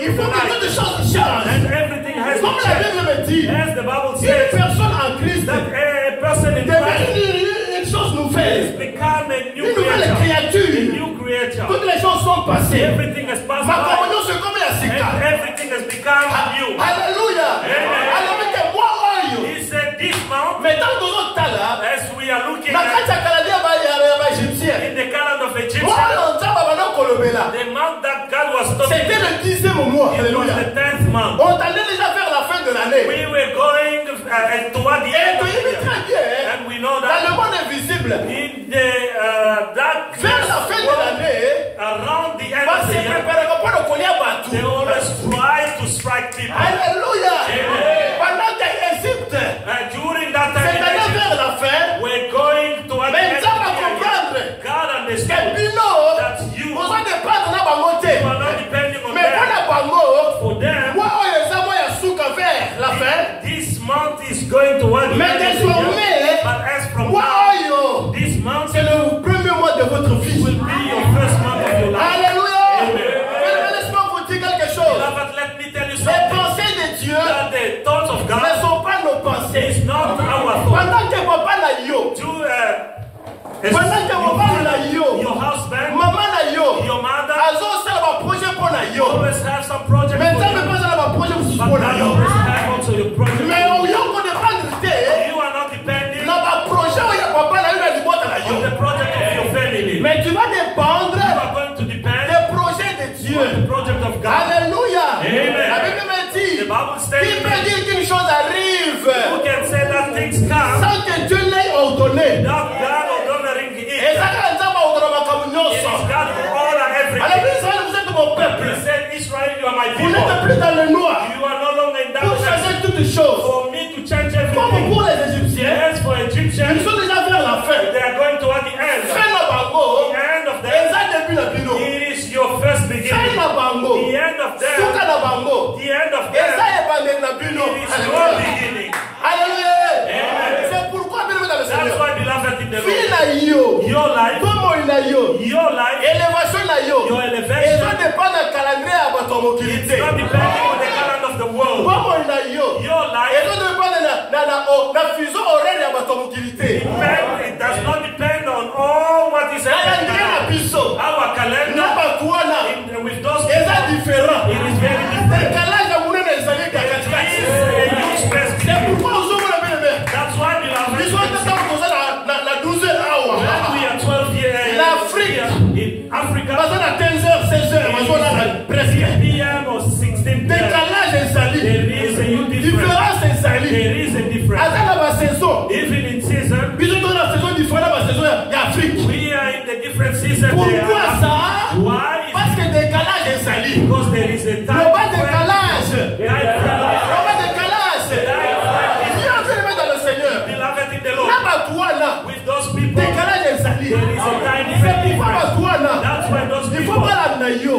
il faut que toutes choses changent comme la. Bible me dit si une personne en Christ devient Christ une, une nouvelle become a new une nouvelle creature. A créature toutes les choses sont passées. Amen. alobi ke mwa oyo He said, This month, mais abanda kolobela the month that God was talking c'était le dixième mois. Alléluia. on l'année We were going uh, toward the end the toyebi year. And we know dans le that monde invisible in the uh, vers la fin de l'année around the end of the year, epreparaka mpona kolia bato they always try to strike people. alléluia. Amen. Going toward the Mais now, oyo this month c'est le premier mois de votre vie. will be your first month of your life. alléluia. Mais laisse-moi vous dire quelque chose. Beloved, let me tell you les something. pensées de Dieu That the thoughts of ne sont pas nos pensées. not our thought. pendant que papa yo. To uh, pendant que yo. your husband, mama na yo. Your mother, azosala baprojet mpo na yo. Always have some project mais na God yo. mais toutes choses. For me to change comme everything. pour les Égyptiens. Ils sont déjà vers la fin. They are going toward the end. fin na bango. The end of them, eza début na bino. It is your first fin beginning. na bango. The end of them, suka na bango. The end of eza them, ebandeli na bino. It is your Alléluia. c'est pourquoi bien dans le That's Seigneur Lord, na yo your life, bomoi na yo your life, élévation na depending on the calendar of the world. Bomoi na yo eza depende na fusion horaire ya bato mokili te calendrier na biso na bato wana eza différent. ekalage monene ezali kakatikati pourquoi ozomona benebe biso tata koza na 12 awa. L'afrique baza na 15 heures 16 heures bazolala pourquoi ça parce que décalage ezali Because there is a time. loba décalage. Time loba décalage. Yo ozeleme dans le seigneur. Wana With those people, décalage a time c'est pourquoi That's why those il faut yo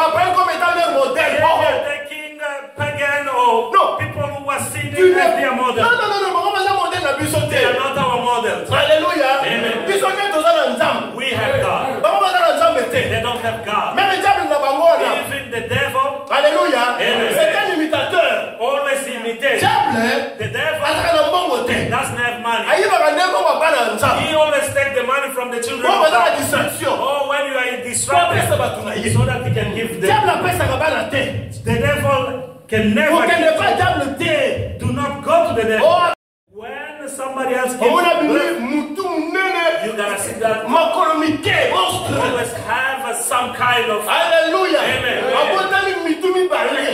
kozwa papa comme étant leur modèle. Oh, are taking uh, pagan or No. people who are sinning tu as their model. Non, non, non, non, bango baza modèle na biso They are te. not our models. Alléluia. Amen. Biso nde toza na nzambe. We have God. Bango baza na nzambe te. They don't have God. Même diable na bango wana. Even the devil Alléluia. Amen. money. He always take the money from the children. Oh, when you are distracted, so that he can give them. The devil can never. Give. Do not go to the devil. When somebody else gives, you gotta see that. Always have some kind of. Hallelujah. Amen.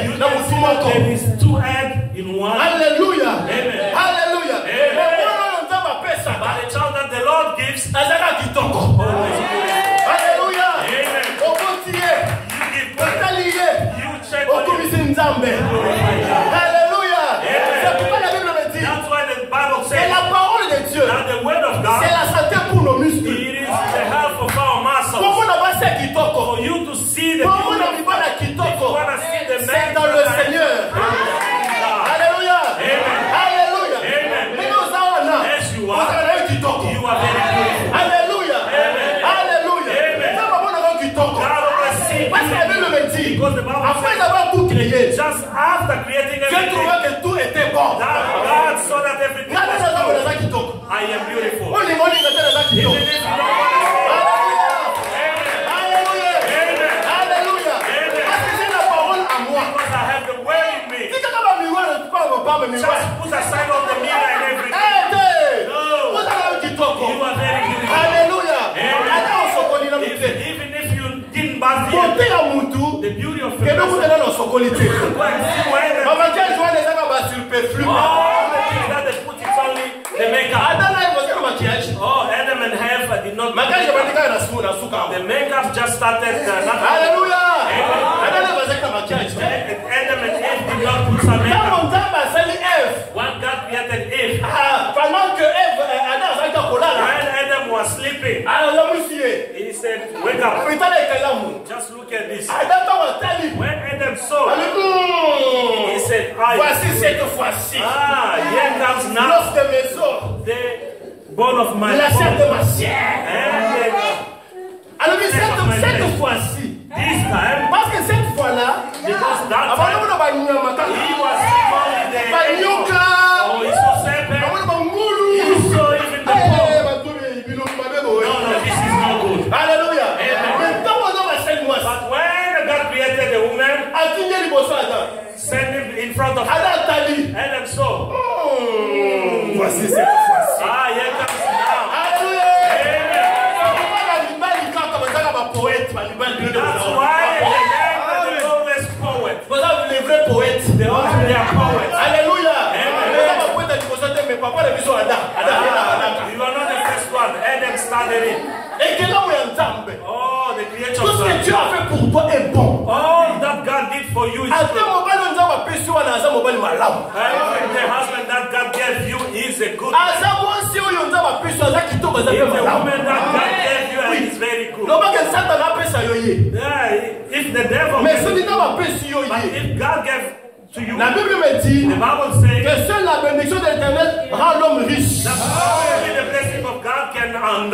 You can see that there is two heads in one. Hallelujah. Amen. the Lord gives, azaka kitoko. Hallelujah. Amen. Okotiye. You give. Otaliye. You check. Okomisi nzambe. because the Bible Après avoir tout créé, just after creating everything, que tout était bon. That God saw that everything was good. I am beautiful. Only est mort, il était. Just put aside all the mirror and everything. Hey, hey. No. What are you talking? You are vous donnez nos socolités. Evangelist one Oh, Adam and Eve did not. The makeup just started. Uh, Hallelujah. Adam and Eve. Adam and Eve did not put some makeup. Quand God created Eve. Ah, Eve When Adam was sleeping. Said, "Wake up! mitala ekalamu Just look at this." When Adam saw, he said, "I." voici cette fois-ci. Ah, here comes now l'os de maison the bone of my la chair de ma chair. And alobi cette cette fois-ci. this time, parce que cette fois-là because that time abandomona banyama he was seeing only the banyoka oh, he saw serpent. bamona bangulu He saw even the Eh, boye No, no, this is not good. Alléluia. front of him. Adam hmm. ah, so. Oh, voici cette. Ah, yeah. comes you are not the first one. Adam started it. Oh, the creator. Tout ce que Dieu a fait pour toi est bon. All that God did for you is good. aza mobali malamu. Aza mwasi oyo nzaba apeso aza kitoko aza pe malabulobaka satana apesa yo ye. Soki nzaba apesi yo ye. La Bible me dit que seule la bénédiction de l'éternel rend l'homme riche.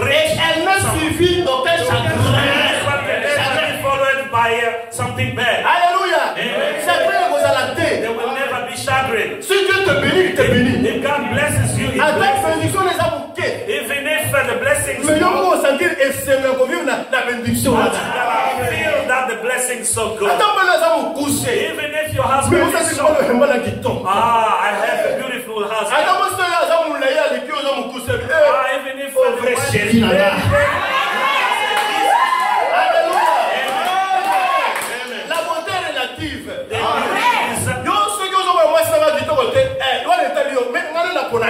Et elle n'a suivi d'aucun chagrin. Alléluia. Dieu te bénit. If God blesses you, blesses. bénédiction les abouqués. Even if the blessings Mais go, nous allons sentir et c'est le convive la la bénédiction. but you gotta feel that the blessings so good. Mais les hommes couchés. Even if your Mais husband is so, hémala qui tombe. ah, I have a beautiful husband. Attends, moi, c'est les hommes là, il y a les pieds aux hommes couchés. Eh, Ah, even if the wife is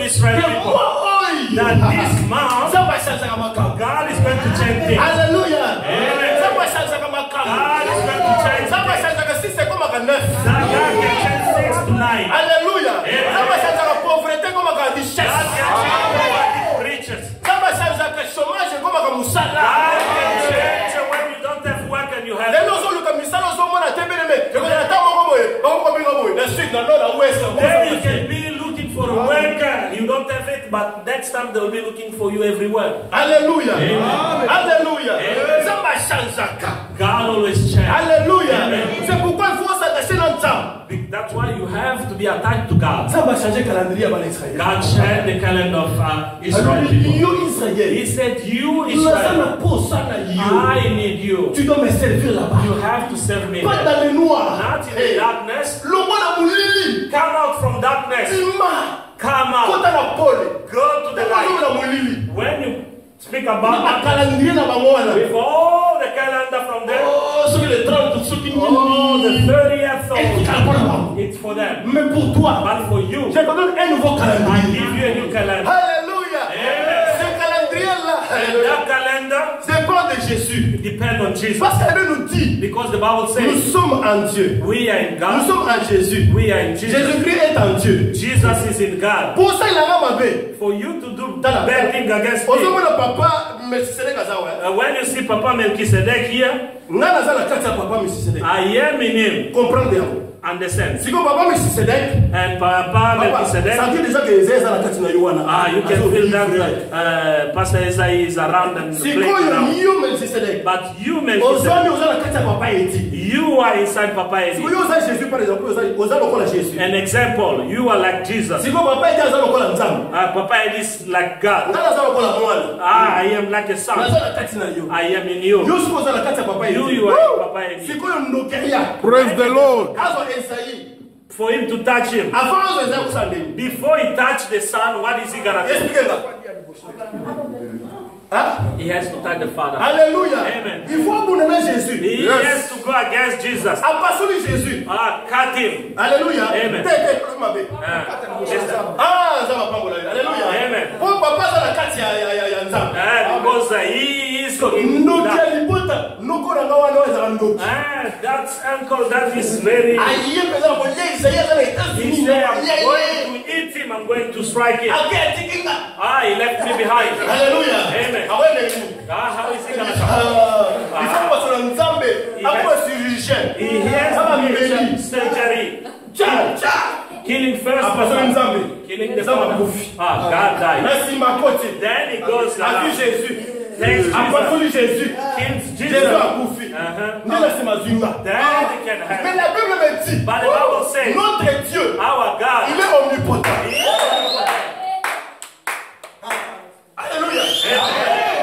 tell Israel people that this month God is going to change things. Hallelujah. God is going to change things. is going to change things tonight. Hallelujah. God change. Then you can looking for a worker. You don't have it, but next time they'll be looking for you everywhere. Alléluia. Alléluia. Nzambe achangeaka. God always changes. Alléluia. C'est pourquoi il faut dans Nzambe. That's why you have to be attached to God. Nzambe a changé calendrier ya bana Israël. God changed the calendar of uh, Israel people. yo Israël. He said, You naza Israel, na posa na yo. I need you. Tu dois me servir You là-bas. have to serve me. Pas Not dans le noir. in the Hey. darkness. Longo na molili. Come out from darkness. Come out. Kota na pole. Go to the light. When you speak about that, calendrier na bango wana. with all the calendar from there, Oh, soki le 30, soki oh, the nini. 30th Et tout à l'heure, of it's for them. Mais pour toi, But for you, je te donne un nouveau I calendrier. give you a new calendar. Alléluia. Amen. Ce calendrier-là And that calendar de Jésus. depends on Jesus. Parce qu'elle nous dit, Because the Bible nous says sommes en Dieu. we are in Nous God, sommes en Jésus. we are in Jesus. Jésus-Christ est en Dieu. Jesus is in God. Pour ça, il a. For you to do bad thing against me. papa Uh, when you see Papa Melchizedek here, nga naza na kati ya papa I am in him. comprendre yango Understand? papa mesisedek And Papa déjà que na yo wana ah, you can feel that uh, Pastor Isaiah is around and playing around. you Melchisedec. But you Melchisedec. You are inside Papa Eddie. An example, you are like Jesus. Uh, Papa Eddie ah, is like God. Ah, I am like a son. I am in you. You, you are Papa Eddie. Praise the Lord for him to touch him. Before he touched the son, what is he gonna do? Explike? He has to touch the father. Alléluia. Amen. Il faut abandonner Jésus. He Yes. has to go against Jesus. Apasoli Jésus. Ah, cut him. Alléluia. Amen. Tete kolo mabe. Ah, yes, sir. Ah, nzambe apambola ye. Alléluia. Amen. Po papa aza na kati ya ya ya ya nzambe. Ah, because uh, he is in Ndoki that. ya libota. Noko na nga wana oyo ezala ndoki. Ah, that's uncle. That is very. Aye mpenza na kolia Isaïe aza na He États-Unis. said, I'm going to eat him. I'm going to strike him. Ake atiki nga. Ah, he left me behind. Alléluia. Amen. awende ku ifomo solo nzambe akuwe physicien aba mbeli surgery cha cha killing first ah, apasolo nzambe killing the nzambe akufi ah god died. Na nsima akoti then he goes like atu jésus? Apasoli jésus? Jésus akufi nde na nsima zimba. Ah. Mais la bible me dit notre dieu il est omnipotent.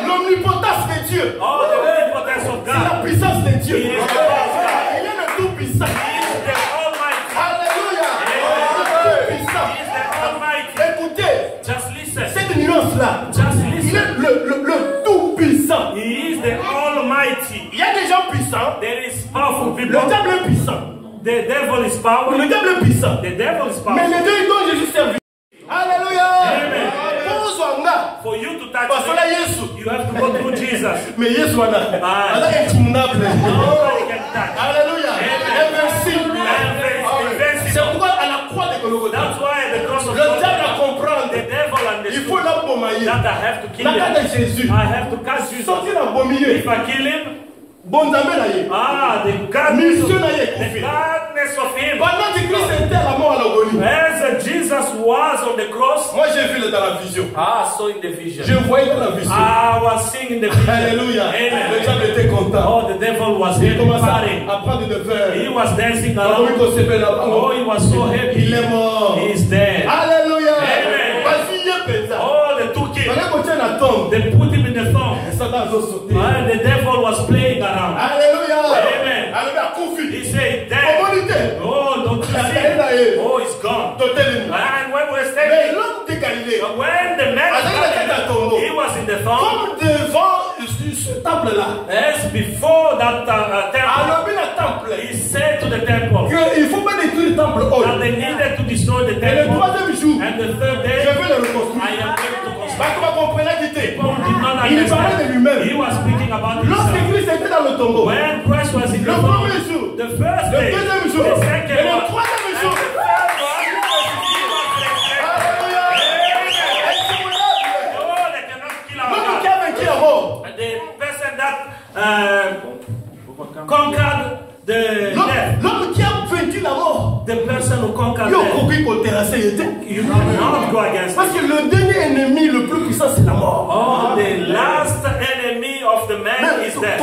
L'omnipotence de Dieu, All the omnipotence of c'est la God. puissance de Dieu. Il est le puissant. le tout-puissant. He is the Almighty. Alléluia. Il est le He tout-puissant. is the Almighty. Écoutez, Just listen. cette nuance-là, Just il listen. est le, le, le tout-puissant. He is the Almighty. Il y a des gens puissants. There is powerful Le people. diable est puissant. The devil is powerful. Le diable est puissant. The devil is Mais powerful. les deux, dont Jésus servi. Alléluia. Amen. Pour Zwanga, For you to touch Parce que là, me. Yesu. You have to go through Jesus. Mais Yesu wana. Ah. Aza intimidable. Nobody can touch. Alléluia. Invincible. Invincible. C'est pourquoi à la croix de Golgotha, That's why the cross of le diable God, the devil Il understood faut l'abomber. that I have to kill La carte him. de Jésus. I have to catch Jesus. Sortir la bombier. If I kill him, Ye. ah, the godness of, the ekufi. godness of him. As Jesus was on the cross, Moi j'ai vu le- dans la vision. ah, so in the vision. Je voyais dans la vision. I was seeing in the vision. Alléluia. Le Amen. diable était content. Oh, the devil was Il commençait à prendre des verres. He was dancing Ah around. Oh, he was so happy. Il est mort. He's dead. Alléluia. Amen. Vas-y. Oh, they took tombe, They put him in the thumb. And the devil was playing And when we were standing, when the man I he was in the comme devant ce temple-là, as before that uh, uh, temple, temple, he said to the temple qu'il ne faut pas détruire le temple. Oh. that they needed to destroy the Et le temple. troisième jour, And the third je day, vais le I reconstruire. am going to construct. Parce qu'on comprenait qu'il était. People did not Il parlait de lui-même. He was speaking about Lorsque. Christ était dans le tombeau, When Christ was in the Le premier jour. the first le deuxième jour, the et second le conquered the l'homme qui a vaincu la mort, the person who conquered death, you cannot go against Parce que le dernier ennemi le plus puissant, c'est la mort. Oh, the last enemy of the man is death.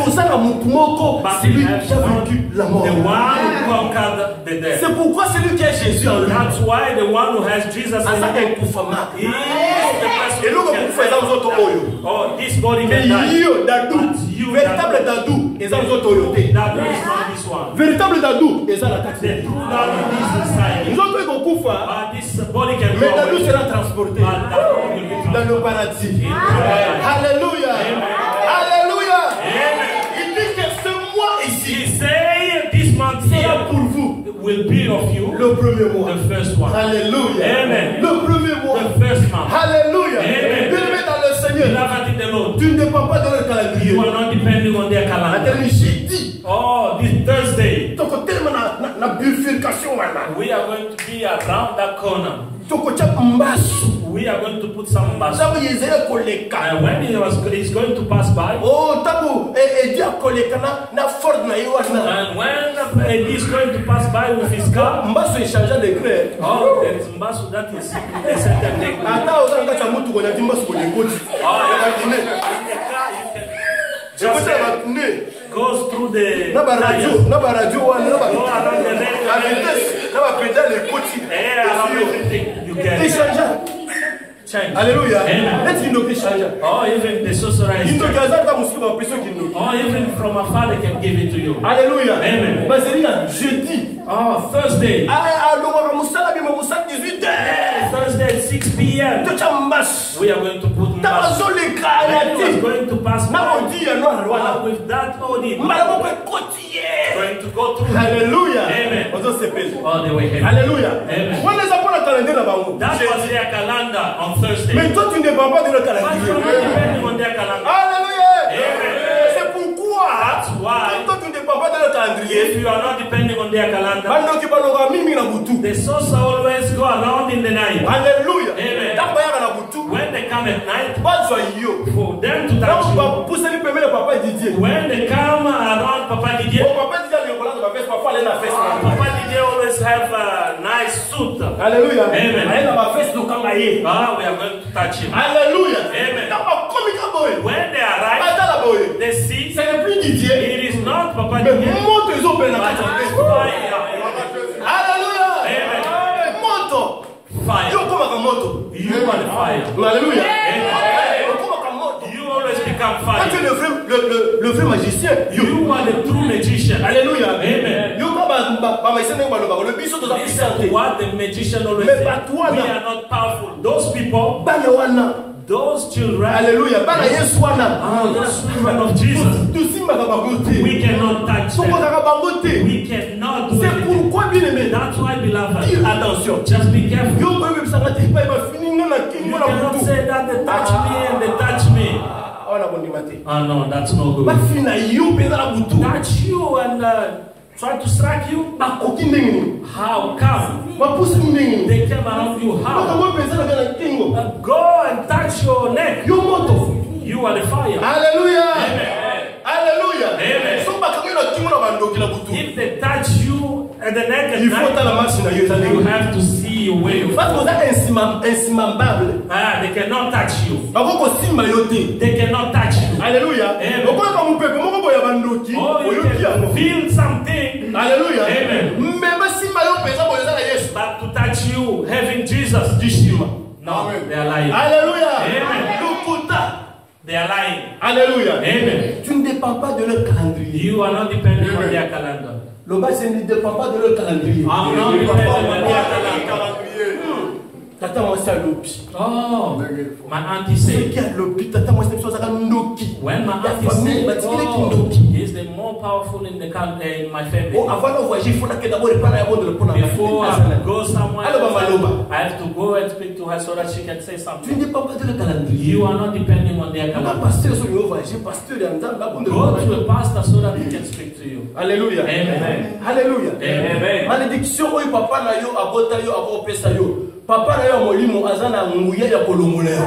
c'est lui qui a vaincu la mort. The one who conquered the death. C'est pourquoi c'est lui qui a Jésus en lui. That's why the one who has Jesus in him confirmable. is the person faites dans votre oyo. Oh, this body can die. Véritable dadou, is not this one. Véritable dadou, et ça la taxe. Nous autres, ils vont mais dadou sera transporté be dans le paradis. Alléluia. Alléluia. Il dit que ce mois ici sera pour vous will be of you le premier mois. the first one. Alléluia. Amen. Le premier mois. The first month. Alléluia. Amen. Tu ne dépends pas de leur calendrier. You are not depending on their calendar. Attends, j'ai dit. Oh, this Thursday bifurcation we are going to be around that corner. Toko tya mbasu We are going to put some bus. ntango yezali koleka. And when he was he's going to pass by, o ntango edi akoleka na, na ford na ye wana. And when uh, he's going to pass by with his car, mbasu echange degré oh, there is Mbasu that is a certain degree. ata oza na kati ya motuko nati mbasu kolekoti bakine Just ekoti ya uh, bakine goes through the tires. Go around the red. Air around everything. You get it. Change. Alléluia. Être innoqué change. Oh, even the sorcerer is innoqué. Azata musiba pression qui innoqué. Oh, even from afar father can give it to you. Alléluia. Amen. Baselina, jeudi. Oh, Thursday. Ah, alors, Moussa, la Moussa, 18 heures. Thursday at 6 p.m. We are going to put mass. Everyone's going to pass by. with that on it. Going to go through. Hallelujah. Amen. All the way heaven. Hallelujah. Amen. When is That was their calendar on Thursday. But toi tu ne vas pas de calendar. Hallelujah. Amen. That's why toi tu pas de leur calendrier if you are not depending on their calendar, bandoki baloka mingi na butu the sorcerer always go around in the night. alleluya Amen. ntango bayaka na butu When they come at night, bazwa yo for them to touch you. bapusani pembele papa didier When they come around Papa Didier, Bon, papa didier alingolaka bavese papa ale na fese Papa Didier always have a nice suit. Alléluia. Amen. Aye na bafesi lokanga ye. Ah, we are going to touch him. Alléluia. Amen. Ntango bakomi ka boye. When they arrive, Batala boye. they see Ce n'est plus Didier. It's fese. fire. Alléluia. Moto. Yo Fire. okomaka moto? You are the fire. Alléluia. You always become Quand tu es fire. le vrai, le, le, le vrai magicien, yo. You are the true magician. Alléluia. Amen. Yo ka ba ba ba magicien ndenge balobaka le biso toza This is what the magician always Mais says. We are not powerful. Those people. Those children, Alléluia. Bana Yesu wana. are the children of Jesus. tosimbaka bango te We cannot touch them. bango te We cannot do c'est pourquoi bien bien-aimé, That's why, beloved, attention. just be careful. Yo, moi, même te faire, il va finir dans You kingo na cannot butu. say that they touch me and they touch me. Ah, on a bon. Oh no, that's no good. Ba fina yo pena na butu. Touch you and uh, try to strike you. Ba koki ndenge nini? How come? Ba pusi ndenge nini? They came around you. How? kango pesa na kana kingo. Uh, go and touch your neck. Yo moto. You are the fire. Alléluia. Amen. Alléluia. Amen. So ba kango na kingo na bandoki na butu. If they touch you at the neck Il and faut neck, ta la marche na yo eza you have to see where you Parce que oza insima- insimambable. Ah, they cannot touch you. Bako kosimba yo te. They cannot touch you. Alléluia. Amen. okolaka mopepe moko boya bandoki Oh, you oyoki yango feel. Alléluia. Amen. me basimba yo mpenza boyo eza na yesu But to touch you, having Jesus, dishima no, they are lying. Alléluia. Amen. They are lying. Alléluia. Amen. tu ne dépends pas de leur calendrier You are not depending on their calendar. le bas je ne dépends pas de leur calendrier I'm not depending on their calendar. tata mwasi alobi Oh, my auntie soki said, alobi tata mwasi na biso azaka ndoki when my auntie said, ndoki he's more powerful in the country, in my family. Oh, o avant na voyage il faut nakenda bo repana ya bondele mpona Before I go somewhere. I have to go and speak to her so that she can say something. ne dépends pas de leur calendrier You are not depending on their calendar. pasteur soki yo voyage pasteur ya nzambe abondele Go to a pastor so that he can speak to you. Alléluia. Amen. Alléluia. Amen. Malédiction oyo papa na yo abota yo akopesa yo. Papa na yo molimo aza na nguya ya kolongola yo.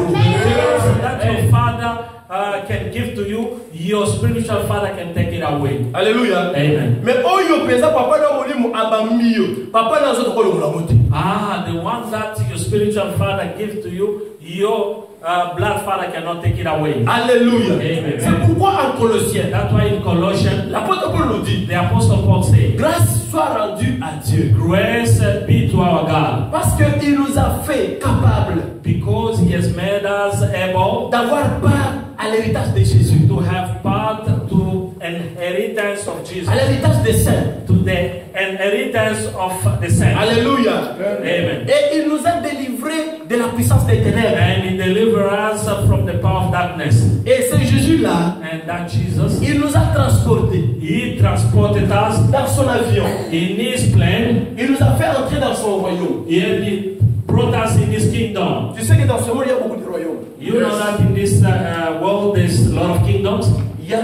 That your father uh, can give to you, your spiritual father can take it away. Alléluia. Amen. Mais oyo penza papa na molimo abambi yo. Papa na zo kolongola mote. Ah, the one that your spiritual father gives to you, your uh, blood father cannot take it away. Alléluia. Amen. C'est pourquoi en Colossiens, That's why in Colossians, l'apôtre Paul nous dit the apostle Paul says, grâce soit rendue à Dieu Grace be to our God, parce qu'il nous a fait capables because He has made us able d'avoir part à l'héritage de Jésus, to have part to inheritance of Jesus, à l'héritage des saints. to the inheritance of the saints. Alléluia. Amen. Et il nous a délivrés de la puissance des ténèbres. And He delivers us from the power of darkness. Et ce Jésus-là, And that Jesus, il nous a transportés He transported us dans son avion. in His plane. Il nous a fait entrer dans son royaume. He Us in His kingdom. Tu sais que dans ce monde, il y a beaucoup de royaumes. You know that in this uh, world there's a lot of kingdoms? Il y a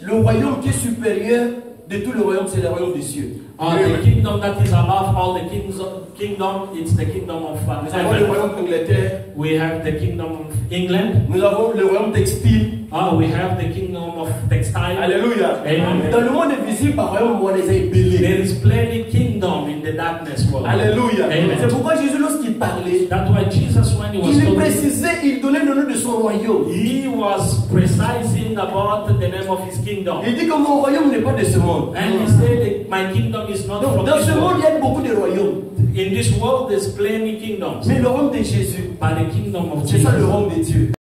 le royaume qui est supérieur de tous les royaumes, c'est le royaume des cieux. Uh, the kingdom that is above all the kings kingdom, it's the kingdom of uh, Nous avons le royaume d'Angleterre, We have the kingdom of England. nous avons le royaume textile. Oh, we have the kingdom of textile. Alléluia. Amen. Dans le monde invisible, par royaume, on les a ébellés. There is plenty kingdom in the darkness world. Alléluia. C'est pourquoi Jésus, lorsqu'il parlait, That's why Jesus, when he was il talking, précisait, il donnait le nom de son royaume. he was precising about the name of his kingdom. Il dit que mon royaume n'est pas de ce monde. And he said, My kingdom is not Donc, from dans this ce monde, world. il y a beaucoup de royaumes. In this world, there's plenty kingdoms. Mais le royaume de Jésus, But the kingdom of c'est ça le royaume de Dieu.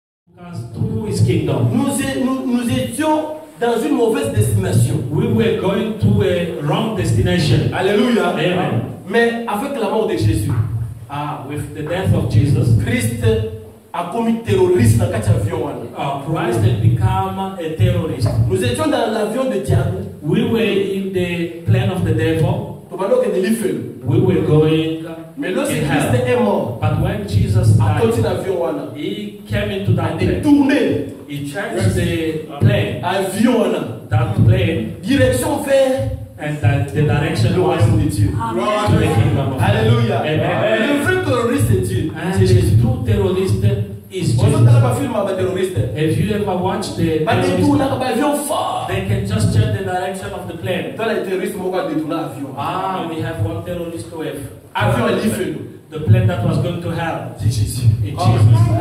Kingdom. Nous, nous, nous étions dans une mauvaise destination. We were going to a wrong destination. Alléluia. Amen. Mais avec la mort de Jésus, Ah, with the death of Jesus, Christ a commis terroriste dans quatre avions. wana. uh, Christ had become a terrorist. Nous étions dans l'avion de diable. We were in the plan of the devil. Pendant que de l'Ifel. We were going Mais lorsque in Christ hell. est mort, But when Jesus à cause died, d'un avion, wana, he came into a that plane. détourné He changed the plane, avion wana, that plane, direction vers and that the direction le was royaume de Dieu. to the kingdom of Alléluia. Amen. Le vrai terroriste c'est Dieu. And the true terrorist is terroriste. If you ever watch the terrorist, they can just change the direction of the plane. Ah, we have one terrorist Avion à l'Ifel. the plane that was going to hell. C'est Jésus.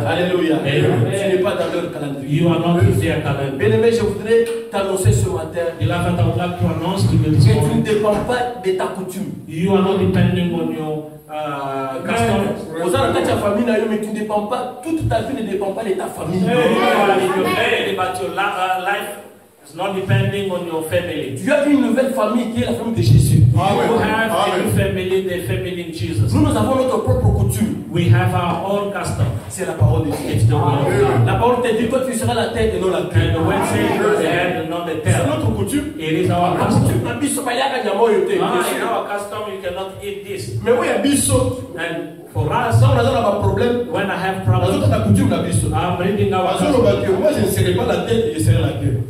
Alléluia. Tu n'es pas dans leur calendrier. You are not in their calendar. Bien-aimé, je voudrais t'annoncer ce matin Beloved, I would like to announce to you this que tu ne dépends pas de ta coutume. you are not depending on your uh, quand tu as famille, mais tu ne dépends pas, toute ta vie ne dépend pas de ta famille. You are in your bed, but your li- life It's not depending on your family. Tu as une nouvelle famille qui est la famille de Jésus. You Amen. have a new family, the family in Jesus. Nous, nous avons notre propre coutume. We have our own custom. C'est la parole de Dieu. It's the will of God. La parole te dit, toi tu seras la tête et non la And queue. the word says you're the head and not the C'est tail. notre coutume. It is our La custom. coutume, na biso bayaka nyama oyo te. Ah, in our custom, you cannot eat this. Mais oui, ya biso, And for us, on a problème. when I have problems, la coutume na biso. I'm reading our Bazolo custom. bakio, moi je ne serai pas la tête je serai la queue.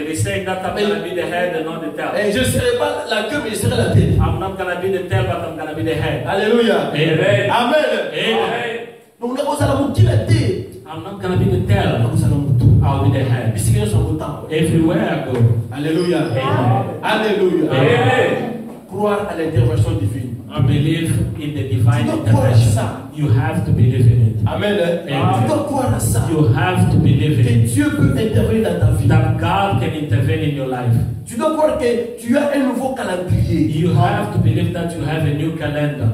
It is saying that I'm going to be the head and not the tail. Et je ne serai pas la queue mais je serai la tête. I'm not going to be the tail, but I'm going to be the head. Alléluia. Amen. Amen. Amen. Donc na kozala mokila te. I'm not going to be the tail. Na kozala motu. I'll be the head. Bisika nyonso motambo. Everywhere I go. Alléluia. Amen. Alléluia. Amen. Croire à l'intervention divine. I believe in the divine Tu dois croire à intervention. ça. You have to believe in it. Amen. Amen. Tu dois croire à ça. You have to believe Que in it. Dieu peut intervenir dans ta vie. That God can intervene in your life. Tu dois croire que tu as un nouveau calendrier. You have to believe that you have a new calendar.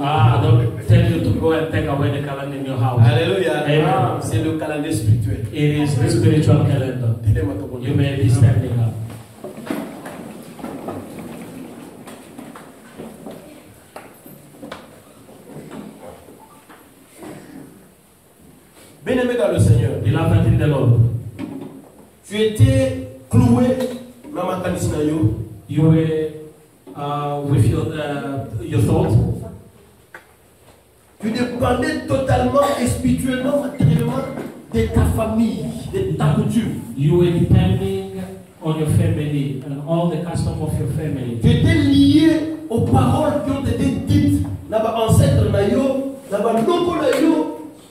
Ah, don't tell you to go and take away the calendar in your house. Alléluia. Amen. C'est le calendrier spirituel. It is the spiritual calendar. You may be standing up. Bien-aimé dans le Seigneur, Beloved in the Lord, tu étais cloué dans ma yo. you were uh, with your, uh, your thoughts. Tu dépendais totalement et spirituellement, matériellement de ta famille, de ta coutume. You were depending on your family and all the custom of your family. Tu étais lié aux paroles qui ont été dites dans ma ancêtre dans ma yo.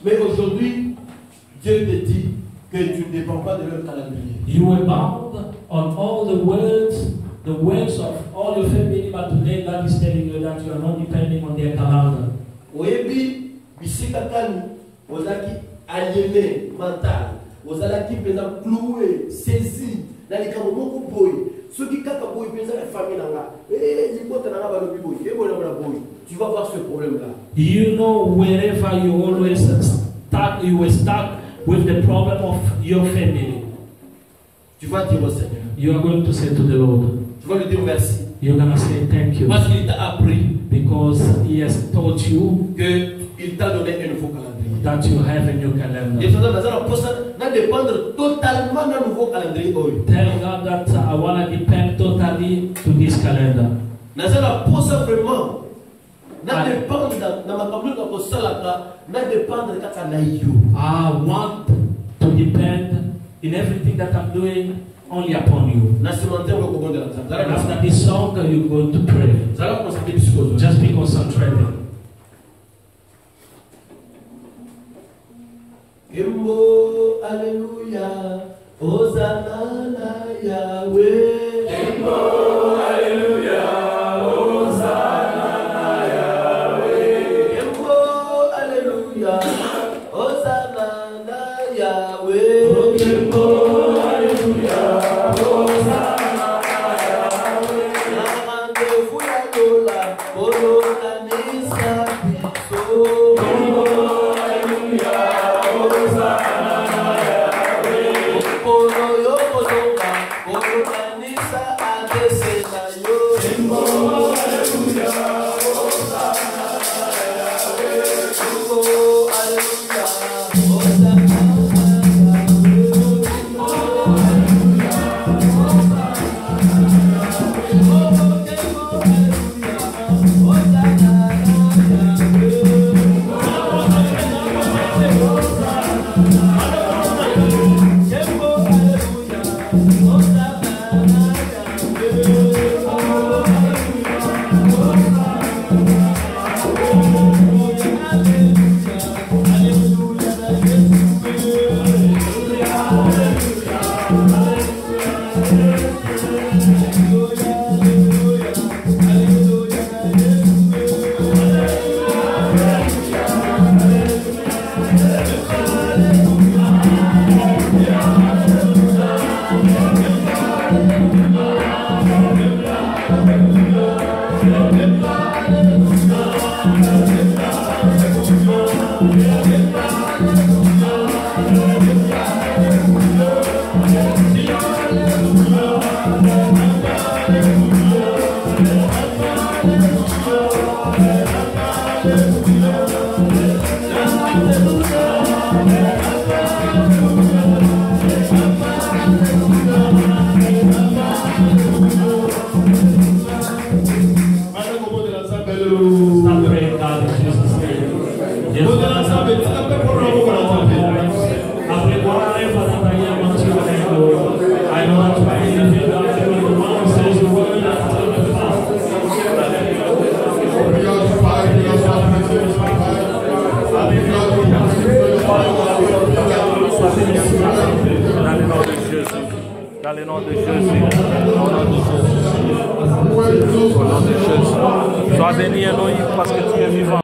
Mais aujourd'hui, Dieu te dit que tu ne dépends pas de leur calendrier. You were bound on all the words, the words of all your family, but today God is telling you that you are not depending on their calendar. oyebi bisika kani ozalaki aliéné mental ozalaki mpenza cloué saisi na likambo moko boye soki kaka boye mpenza na famille na nga eh, libota na nga balobi boye ebonamona boye tu vas voir ce problème là You know, wherever you always stuck, you were stuck with the problem of your family. tu vas dire au Seigneur You are going to say to the Lord, tu vas lui dire merci you're going to say thank you parce qu'il t'a appris because He has taught you que il t'a donné un nouveau calendrier that you have a new et calendar. ça naza na posa na dépendre totalement na nouveau calendrier oyo Tell God that I want to depend totally to this calendar. naza na posa vraiment na dépendre na- na makambo nyonso kosalaka na dépendre kaka na yo I want to depend in everything that I'm doing only upon you. na semantere ngo kobondela nzambe And after this song, you're going to pray. zala konstate bisiko ozo Just be concentrated. Embo, Alléluia, Hosanna na Yahweh. Embo,